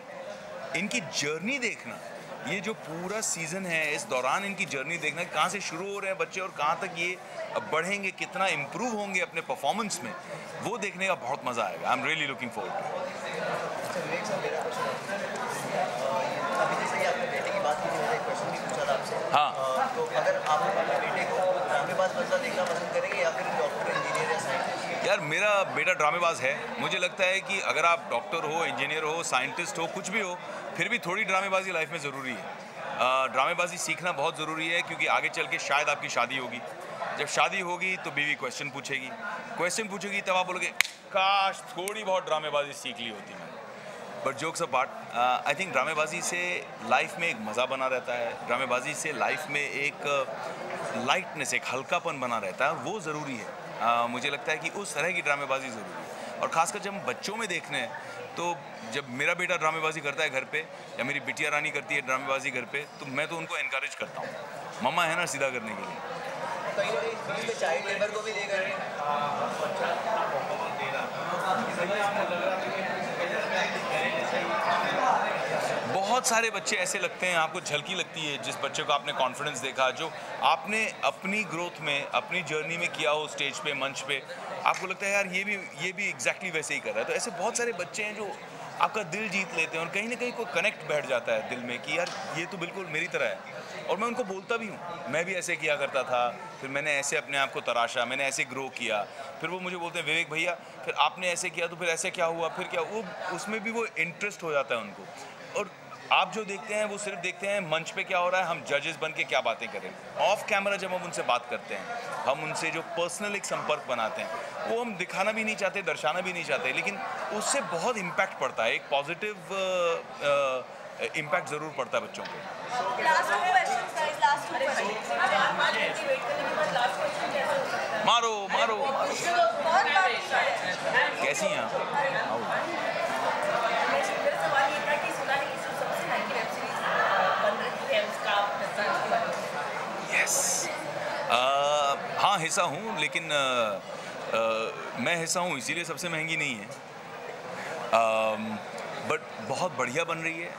इनकी जर्नी देखना ये जो पूरा सीज़न है, इस दौरान इनकी जर्नी देखना कहाँ से शुरू हो रहे हैं बच्चे और कहाँ तक ये बढ़ेंगे, कितना इम्प्रूव होंगे अपने परफॉर्मेंस में, वो देखने का बहुत मज़ा आएगा। आई एम रियली लुकिंग बेटे बेटे फिर साइंटिस्ट यार, मेरा बेटा ड्रामेबाज है। मुझे लगता है कि अगर आप डॉक्टर हो इंजीनियर हो साइंटिस्ट हो, कुछ भी हो फिर भी थोड़ी ड्रामेबाजी लाइफ में ज़रूरी है। ड्रामेबाजी सीखना बहुत ज़रूरी है क्योंकि आगे चल के शायद आपकी शादी होगी। जब शादी होगी तो बीवी क्वेश्चन पूछेगी। क्वेश्चन पूछेगी तब आप बोलोगे काश थोड़ी बहुत ड्रामेबाजी सीख ली होती मैंने but jokes a part I think ड्रामेबाजी से लाइफ में एक मज़ा बना रहता है। ड्रामेबाजी से लाइफ में एक लाइटनेस एक हल्कापन बना रहता है। वो ज़रूरी है। Uh, मुझे लगता है कि उस तरह की ड्रामेबाजी ज़रूरी है। और ख़ासकर जब हम बच्चों में देखने हैं तो जब मेरा बेटा ड्रामेबाजी करता है घर पे या मेरी बिटिया रानी करती है ड्रामेबाजी घर पे तो मैं तो उनको इनक्रेज करता हूँ मम्मा है ना सीधा करने के लिए चाइल्ड लेबर को भी दे रहे हैं सारे बच्चे ऐसे लगते हैं, आपको झलकी लगती है, जिस बच्चे को आपने कॉन्फिडेंस देखा, जो आपने अपनी ग्रोथ में, अपनी जर्नी में किया हो स्टेज पे, मंच पे, आपको लगता है, यार, ये भी ये भी एग्जैक्टली exactly वैसे ही कर रहा है। तो ऐसे बहुत सारे बच्चे हैं, जो आपका दिल जीत लेते हैं और कहीं ना कहीं कोई कनेक्ट बैठ जाता है दिल में कि, यार, ये तो बिल्कुल मेरी तरह है। और मैं उनको बोलता भी हूँ। मैं भी ऐसे किया करता था, फिर मैंने ऐसे अपने आप को तराशा, मैंने ऐसे ग्रो किया। फिर वो मुझे बोलते हैं, विवेक भैया, फिर आपने ऐसे किया तो फिर ऐसे क्या हुआ? फिर क्या, वो, उसमें भी वो इंटरेस्ट हो जाता है उनको। और आप जो देखते हैं वो सिर्फ़ देखते हैं मंच पे क्या हो रहा है हम जजेस बन के क्या बातें करें ऑफ़ कैमरा जब हम उनसे बात करते हैं हम उनसे जो पर्सनल एक संपर्क बनाते हैं वो हम दिखाना भी नहीं चाहते दर्शाना भी नहीं चाहते लेकिन उससे बहुत इम्पैक्ट पड़ता है एक पॉजिटिव इम्पैक्ट ज़रूर पड़ता है बच्चों के? मारो मारो। कैसी हैं आप आओ। मेरा सवाल ये था कि सुना है कि सबसे महँगी वेब सीरीज़ बन रही है उसका आप हिस्सा इसके बारे में यस हाँ हिस्सा हूँ लेकिन अ, अ, मैं हिस्सा हूँ इसीलिए सबसे महँगी नहीं है। बट बहुत बढ़िया बन रही है।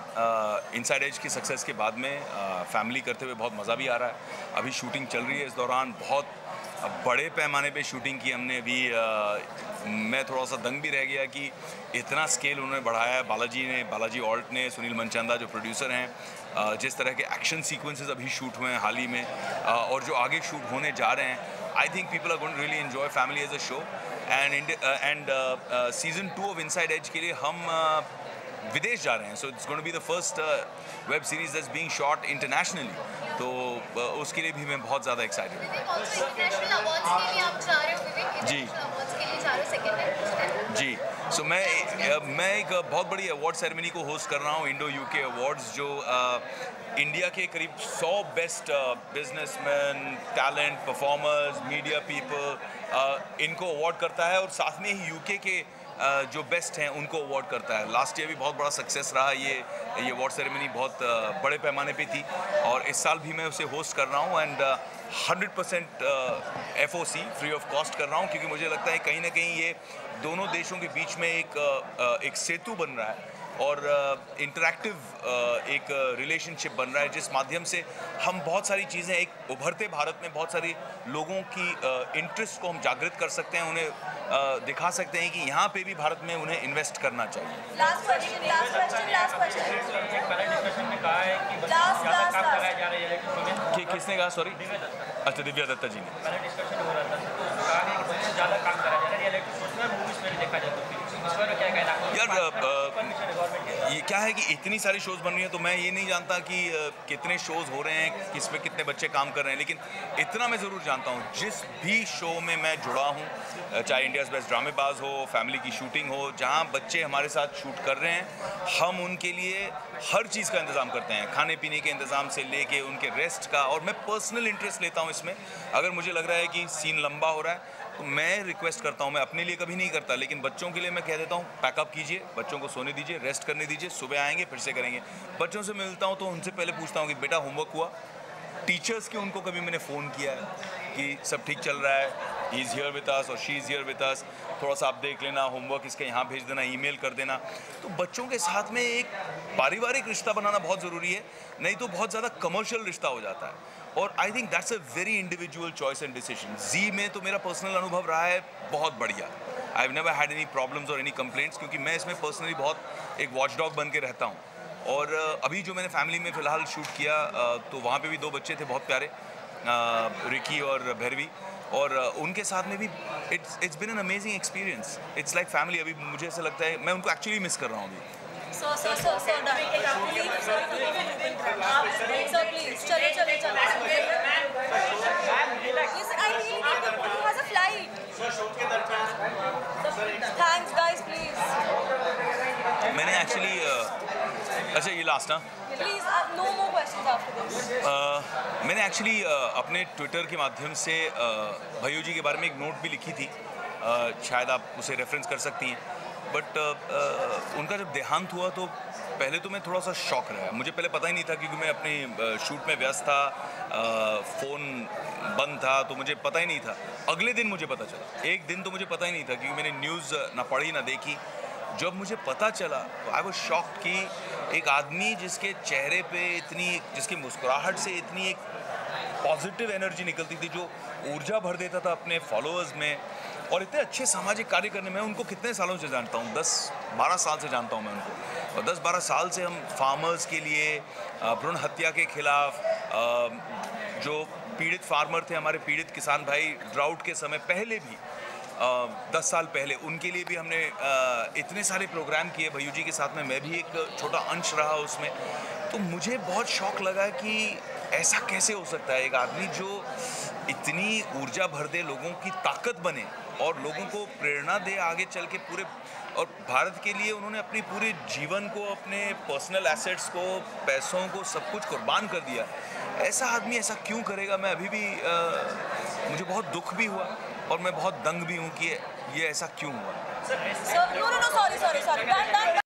इनसाइड एज की सक्सेस के बाद में फैमिली करते हुए बहुत मज़ा भी आ रहा है। अभी शूटिंग चल रही है इस दौरान बहुत बड़े पैमाने पे शूटिंग की हमने अभी मैं थोड़ा सा दंग भी रह गया कि इतना स्केल उन्होंने बढ़ाया है। बालाजी ने बालाजी ऑल्ट ने सुनील मनचंदा जो प्रोड्यूसर हैं जिस तरह के एक्शन सीक्वेंसेस अभी शूट हुए हैं हाल ही में और जो आगे शूट होने जा रहे हैं I think people are going really enjoy family as a show and and season two of Inside Edge के लिए हम अ, विदेश जा रहे हैं so it's going be the first web series that's being shot internationally तो uh, उसके लिए भी मैं बहुत ज़्यादा एक्साइटेड हूँ। इंटरनेशनल अवार्ड्स के लिए आप जा जी। इंटरनेशनल अवार्ड्स के लिए जा रहे हो सेकंड टाइम जी। सो मैं मैं एक बहुत बड़ी अवार्ड सेरेमनी को होस्ट कर रहा हूँ इंडो यूके अवार्ड्स जो इंडिया के करीब 100 best businessman talent performers media people इनको अवार्ड करता है और साथ में ही यूके के जो बेस्ट हैं, उनको अवार्ड करता है। लास्ट ईयर भी बहुत बड़ा सक्सेस रहा, ये ये अवार्ड सेरेमनी बहुत बड़े पैमाने पे थी। और इस साल भी मैं उसे होस्ट कर रहा हूँ and hundred percent F O C free of cost कर रहा हूँ, क्योंकि मुझे लगता है कहीं ना कहीं ये दोनों देशों के बीच में एक एक सेतु बन रहा है। और इंटरेक्टिव एक रिलेशनशिप बन रहा है जिस माध्यम से हम बहुत सारी चीज़ें एक उभरते भारत में बहुत सारी लोगों की इंटरेस्ट को हम जागृत कर सकते हैं उन्हें दिखा सकते हैं कि यहाँ पे भी भारत में उन्हें इन्वेस्ट करना चाहिए. कि किसने कहा सॉरी अच्छा दिव्या दत्ता जी ने। यार ये क्या है कि इतनी सारी शोज़ बन रही हैं तो मैं ये नहीं जानता कि कितने शोज़ हो रहे हैं, किस पे कितने बच्चे काम कर रहे हैं, लेकिन इतना मैं ज़रूर जानता हूँ। जिस भी शो में मैं जुड़ा हूँ चाहे इंडियाज़ बेस्ट ड्रामेबाज हो फैमिली की शूटिंग हो, जहाँ बच्चे हमारे साथ शूट कर रहे हैं, हम उनके लिए हर चीज़ का इंतज़ाम करते हैं। खाने पीने के इंतज़ाम से लेके उनके रेस्ट का, और मैं पर्सनल इंटरेस्ट लेता हूँ इसमें। अगर मुझे लग रहा है कि सीन लंबा हो रहा है तो मैं रिक्वेस्ट करता हूँ, मैं अपने लिए कभी नहीं करता, लेकिन बच्चों के लिए मैं कह देता हूँ पैकअप कीजिए, बच्चों को सोने दीजिए रेस्ट करने दीजिए, सुबह आएँगे, फिर से करेंगे। बच्चों से मिलता हूँ तो उनसे पहले पूछता हूँ कि, बेटा होमवर्क हुआ? टीचर्स के उनको कभी मैंने फ़ोन किया है कि, सब ठीक चल रहा है? He is here with us और she is here with us थोड़ा सा आप देख लेना होमवर्क इसके यहाँ भेज देना ईमेल कर देना। तो बच्चों के साथ में एक पारिवारिक रिश्ता बनाना बहुत ज़रूरी है, नहीं तो बहुत ज़्यादा कमर्शियल रिश्ता हो जाता है। और I think that's a very individual choice and decision जी में तो मेरा पर्सनल अनुभव रहा है बहुत बढ़िया। I never had any problems और एनी कंप्लेंट्स क्योंकि मैं इसमें पर्सनली बहुत एक वॉच डॉग बन के रहता हूँ। और अभी जो मैंने फैमिली में फ़िलहाल शूट किया तो वहाँ पे भी दो बच्चे थे बहुत प्यारे रिकी और भैरवी। और उनके साथ में भी it's it's been an amazing experience it's like family अभी मुझे ऐसा लगता है, मैं उनको एक्चुअली मिस कर रहा हूँ अभी। सो सो सो सो मैंने एक्चुअली uh, अच्छा ये लास्ट ना प्लीज़ आप नो मोर मैंने एक्चुअली uh, अपने ट्विटर के माध्यम से uh, भैयू जी के बारे में एक नोट भी लिखी थी। शायद आप उसे रेफरेंस कर सकती हैं। बट उनका जब देहांत हुआ तो पहले तो मैं थोड़ा सा शॉक रहा। मुझे पहले पता ही नहीं था क्योंकि मैं अपनी शूट में व्यस्त था फ़ोन बंद था तो मुझे पता ही नहीं था। अगले दिन मुझे पता चला। एक दिन तो मुझे पता ही नहीं था क्योंकि मैंने न्यूज़ ना पढ़ी, ना देखी। जब मुझे पता चला तो आई वॉज़ शॉक कि एक आदमी जिसके चेहरे पे इतनी, जिसकी मुस्कुराहट से इतनी एक पॉजिटिव एनर्जी निकलती थी, जो ऊर्जा भर देता था अपने फॉलोअर्स में और इतने अच्छे सामाजिक कार्य करने में उनको कितने सालों से जानता हूँ? दस, बारह साल से जानता हूँ मैं उनको। और दस, बारह साल से हम फार्मर्स के लिए भ्रूण हत्या के खिलाफ जो पीड़ित फार्मर थे, हमारे पीड़ित किसान भाई ड्राउट के समय पहले भी दस साल पहले, उनके लिए भी हमने इतने सारे प्रोग्राम किए। भैयू जी के साथ में मैं भी एक छोटा अंश रहा उसमें। तो मुझे बहुत शौक लगा कि ऐसा कैसे हो सकता है? एक आदमी जो इतनी ऊर्जा भर दे लोगों की ताकत बने और लोगों को प्रेरणा दे आगे चल के पूरे और भारत के लिए उन्होंने अपनी पूरे जीवन को अपने पर्सनल एसेट्स को पैसों को सब कुछ कुर्बान कर दिया ऐसा आदमी ऐसा क्यों करेगा मैं अभी भी अ, मुझे बहुत दुख भी हुआ और मैं बहुत दंग भी हूँ कि ये ऐसा क्यों हुआ So, no, no, no, sorry, sorry, sorry. Done.